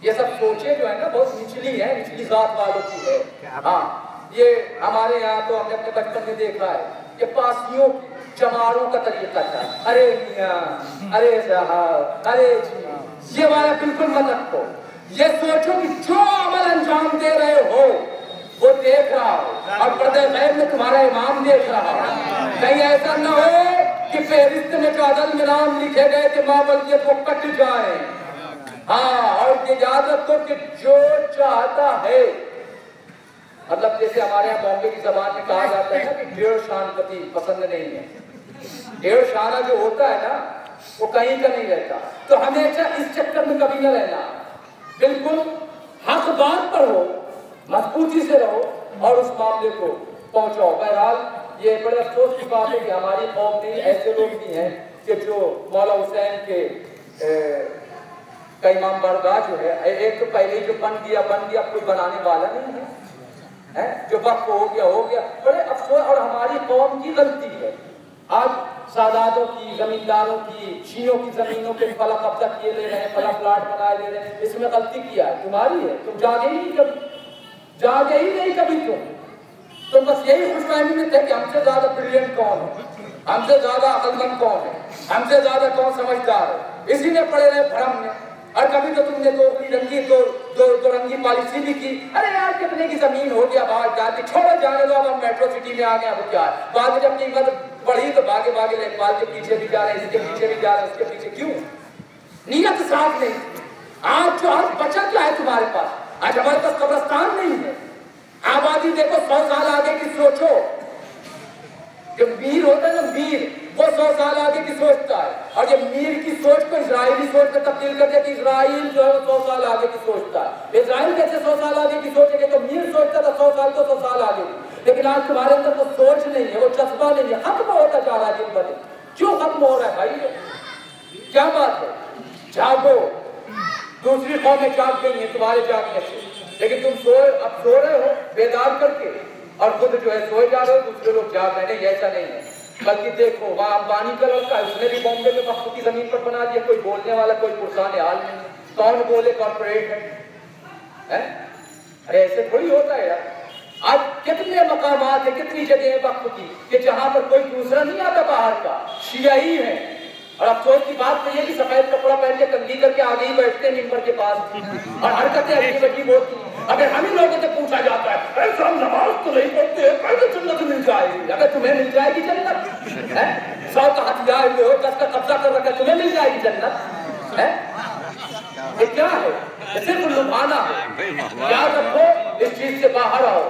یہ سب سوچیں جو ہے نا، بہت نچلی ہے نچلی ذات والوں کی ہے۔ ہاں یہ ہمارے یہاں تو ہم نے اپنے بچپن میں دیکھا ہے کہ پاسیوں کی چماروں کا طریقہ تھا۔ ارے میاں، ارے صاحب ارے جی یہ والا بالکل مت رکھو یہ سوچو کہ جو عمل انجام دے رہے ہو، وہ دیکھ رہا ہو۔ اور پردے غیب میں تمہارا امام دیکھ رہا ہو۔ کہیں ایسا نہ ہو کہ فہرست میں جو میں نام لکھے گئے کہ ماحولیت وہ کٹ جائے۔ ہاں اور یہ یاد رکھو کہ جو چاہتا ہے۔ مطلب جیسے ہمارے یہاں بامبے کی زبان میں کہا جاتا ہے نا کہ ڈیڑھ شان پتی پسند نہیں ہے۔ ڈیڑھ شانہ جو ہوتا ہے نا، وہ کہیں کا نہیں رہتا۔ تو ہمیشہ اس چکر میں کبھی نہ رہنا۔ بالکل حق بات پر ہو، مضبوطی سے رہو اور اس معاملے کو پہنچاؤ۔ بہرحال، یہ بڑے افسوس کی بات ہے کہ ہماری قوم میں ایسے لوگ بھی ہیں کہ جو مولا حسین کے کا امام بارگاہ جو ہے ایک تو پہلے جو بن گیا بن گیا، کوئی بنانے والا نہیں ہے جو وقت ہو گیا ہو گیا۔ بڑے افسوس، اور ہماری قوم کی غلطی ہے۔ آج ساداتوں کی، زمینداروں کی شیعوں کی زمینوں کے فلا قبضہ کیے لے رہے ہیں فلا پلاٹ بنائے لے رہے ہیں۔ اس میں غلطی کیا ہے؟ تمہاری ہے۔ تم جاگے ہی نہیں کبھی۔ جاگے ہی نہیں کبھی تم۔ تم بس یہی خوش فہمی میں تھے کہ ہم سے زیادہ بریلینٹ کون ہے؟ ہم سے زیادہ عقل مند کون ہے؟ ہم سے زیادہ کون سمجھدار ہے؟ اسی میں پڑے رہے بھرم میں اور کبھی تو تم نے دو رنگی دو دو دو رنگی پالیسی بھی کی، ارے یار کتنے کی زمین ہو گیا باہر جاتے چھوڑو جانے دو، اب ہم میٹرو سٹی میں آ گئے، اب کیا ہے؟ بعد میں جب قیمت بڑھی تو بھاگے بھاگے اقبال کے پیچھے بھی جا رہے ہیں اس کے پیچھے بھی جا رہے ہیں اس کے پیچھے کیوں؟ نیت صاف نہیں۔ آج جو آج بچا کیا ہے تمہارے پاس؟ آج ہمارے پاس قبرستان نہیں ہے۔ آبادی دیکھو، سو سال آگے کی سوچو۔ جو میر ہوتا ہے نا میر۔ وہ سو سال آگے کی سوچتا ہے۔ اور یہ میر کی سوچ کو اسرائیلی سوچ میں تبدیل کر دیا کہ اسرائیل جو ہے وہ سو سال آگے کی سوچتا ہے۔ اسرائیل کیسے سو سال آگے کی سوچے گا؟ تو میر سوچتا تھا سو سال تو سو سال آگے۔ لیکن آج تمہارے اندر وہ سوچ نہیں ہے، وہ جذبہ نہیں ہے۔ ختم ہوتا جا رہا ہے دن بدن کیوں ختم ہو رہا ہے بھائی؟ کیا بات ہے؟ جاگو۔ دوسری قومیں جاگ گئی ہیں، تمہارے جاگنے سے۔ لیکن تم سوئے اب سو رہے ہو، بیدار کر کے۔ اور خود جو ہے سوئے جا رہے ہو، دوسرے لوگ جاگ رہے ہیں ایسا نہیں ہے۔ بلکہ دیکھو، وہاں امبانی کا لڑکا اس نے بھی بامبے میں وقت کی زمین پر بنا دیا، کوئی بولنے والا، کوئی پرسان حال نہیں۔ کون بولے کارپوریٹ ہے؟ ارے، ایسے تھوڑی ہوتا ہے یار۔ آج کتنے مقامات ہیں، کتنی جگہ ہیں وقت کی، کہ جہاں پر کوئی دوسرا نہیں آتا باہر کا؟ شیعی ہیں۔ اور افسوس کی بات تو یہ کہ سفید کپڑا پہن کے کنگھی کر کے آگے ہی بیٹھتے ہیں ممبر کے پاس۔ اور حرکتیں عجیب عجیب ہوتی ہیں اگر ہم ہی لوگوں سے پوچھا جاتا ہے، اے صاحب نماز تو نہیں پڑھتے کیسے جنت مل جائے گی۔ اگر تمہیں مل جائے گی جنت سو کا ہتھیار ہوئے ہو دس کا قبضہ کر رکھا تمہیں مل جائے گی جنت یہ کیا ہے؟ صرف لبھانا ہے۔ یاد رکھو اس چیز سے باہر آؤ۔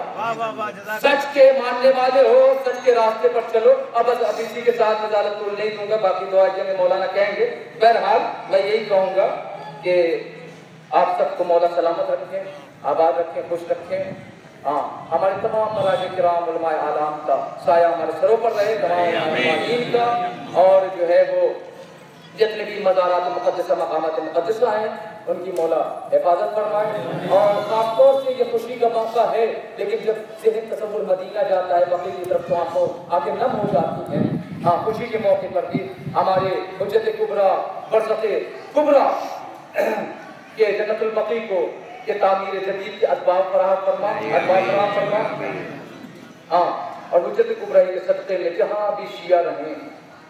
سچ کے ماننے والے ہو سچ کے راستے پر چلو۔ اب اب اسی کے ساتھ نظارت کو نہیں دوں گا باقی دعا میں مولانا کہیں گے۔ بہرحال میں یہی کہوں گا کہ آپ سب کو مولا سلامت رکھیں آباد رکھیں خوش رکھیں۔ ہاں ہمارے تمام مراج کرام علماء عالم کا سایہ ہمارے سروں پر رہے تمام کا۔ اور جو ہے وہ جتنے بھی مزارات مقدسہ مقامات مقدسہ ہیں ان کی مولا حفاظت فرمائے اور خاص طور سے یہ خوشی کا موقع ہے، لیکن جب ذہن تصور مدینہ جاتا ہے بقی کی طرف تو آپ کو آگے نم ہو جاتی ہیں۔ ہاں خوشی کے موقع پر بھی ہمارے حجت کبرا برست کبرا کے جنت البقی کو کہ تعمیر جدید کے اسباب فراہم فرما اسباب فراہم فرما ہاں اور حجت کبرا کے صدقے میں جہاں بھی شیعہ رہیں،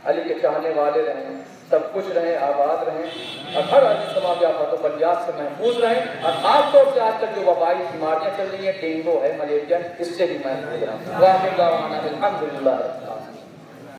علی کے چاہنے والے رہیں سب کچھ رہیں، آباد رہیں۔ اور ہر آدمی تمام آفات و بلیات سے محفوظ رہیں۔ اور خاص طور سے آج کل جو وبائی بیماریاں چل رہی ہیں، ڈینگو ہے ملیریا اس سے بھی محفوظ رہیں۔ ہوں الحمد للہ